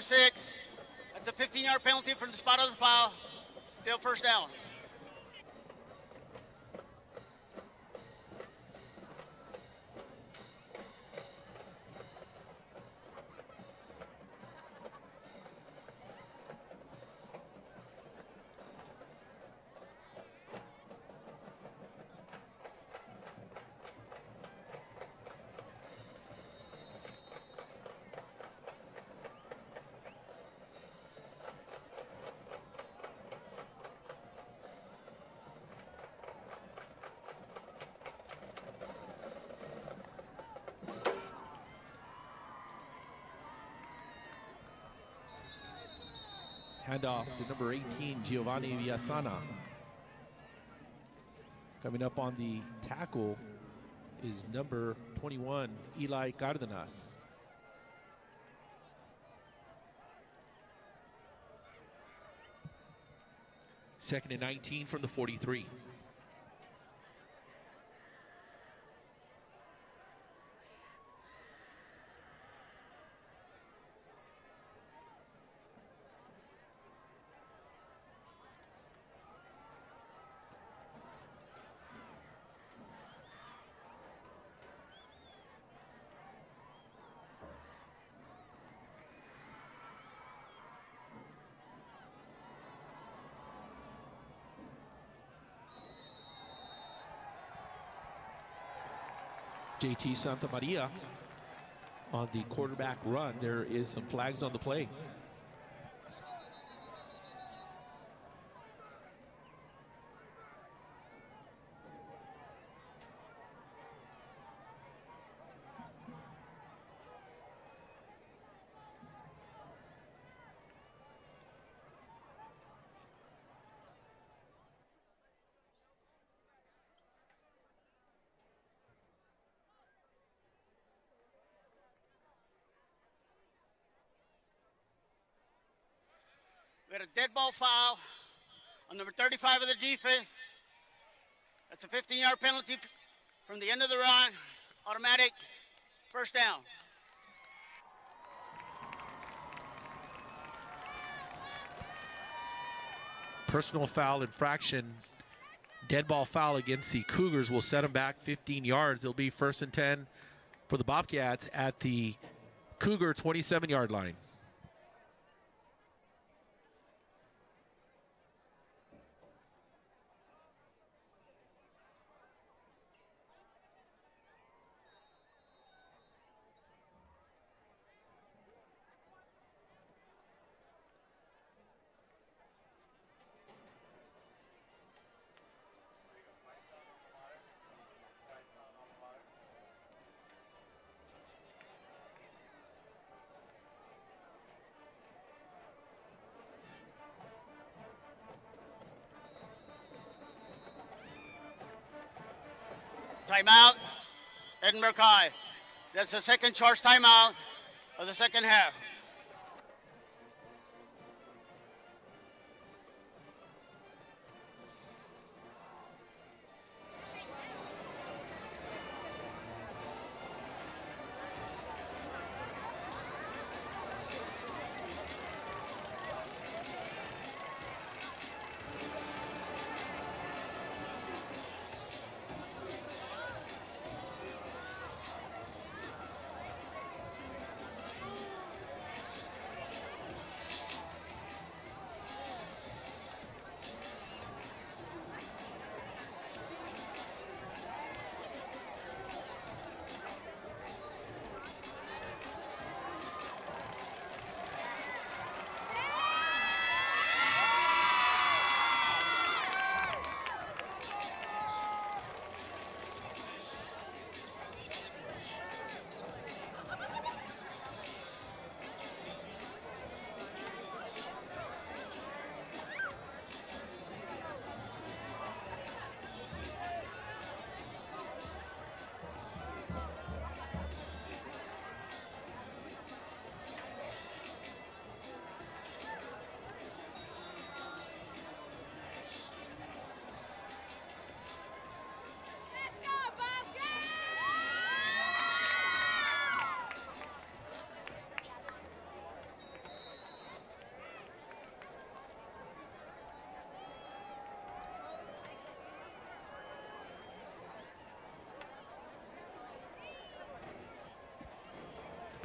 Speaker 17: Six. That's a 15-yard penalty from the spot of the foul. Still first down.
Speaker 16: Handoff to number 18, Giovanni Villasana. Coming up on the tackle is number 21, Eli Cardenas. Second and 19 from the 43. JT Santa Maria on the quarterback run. There is some flags on the play.
Speaker 17: A dead ball foul on number 35 of the defense. That's a 15-yard penalty from the end of the run. Automatic first down.
Speaker 16: Personal foul infraction. Dead ball foul against the Cougars will set them back 15 yards. It'll be first and 10 for the Bobcats at the Cougar 27 yard line.
Speaker 17: Edinburg. That's the second charge timeout of the second half.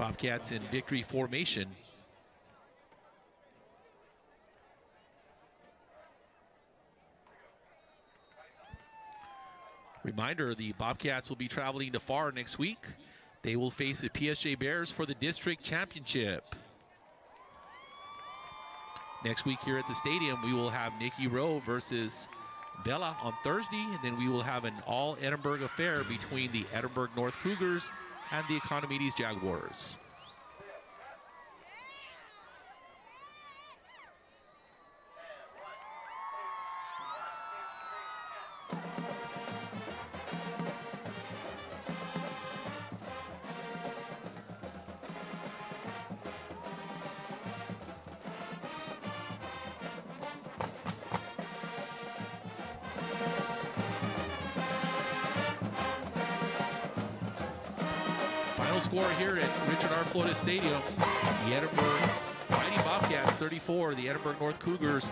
Speaker 16: Bobcats in victory formation. Reminder the Bobcats will be traveling to Pharr next week. They will face the PSJ Bears for the district championship. Next week here at the stadium, we will have Nikki Rowe versus Vela on Thursday, and then we will have an all Edinburg affair between the Edinburg North Cougars and the Economedes Jaguars.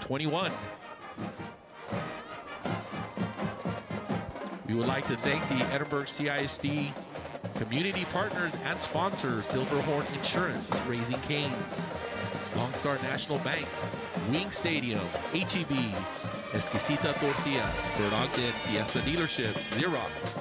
Speaker 16: 21. We would like to thank the Edinburg CISD community partners and sponsors, Silverhorn Insurance, Raising Canes, Lone Star National Bank, Wing Stadium, HEB, Exquisita Tortillas, Bert Ogden, Fiesta Dealerships, Xerox,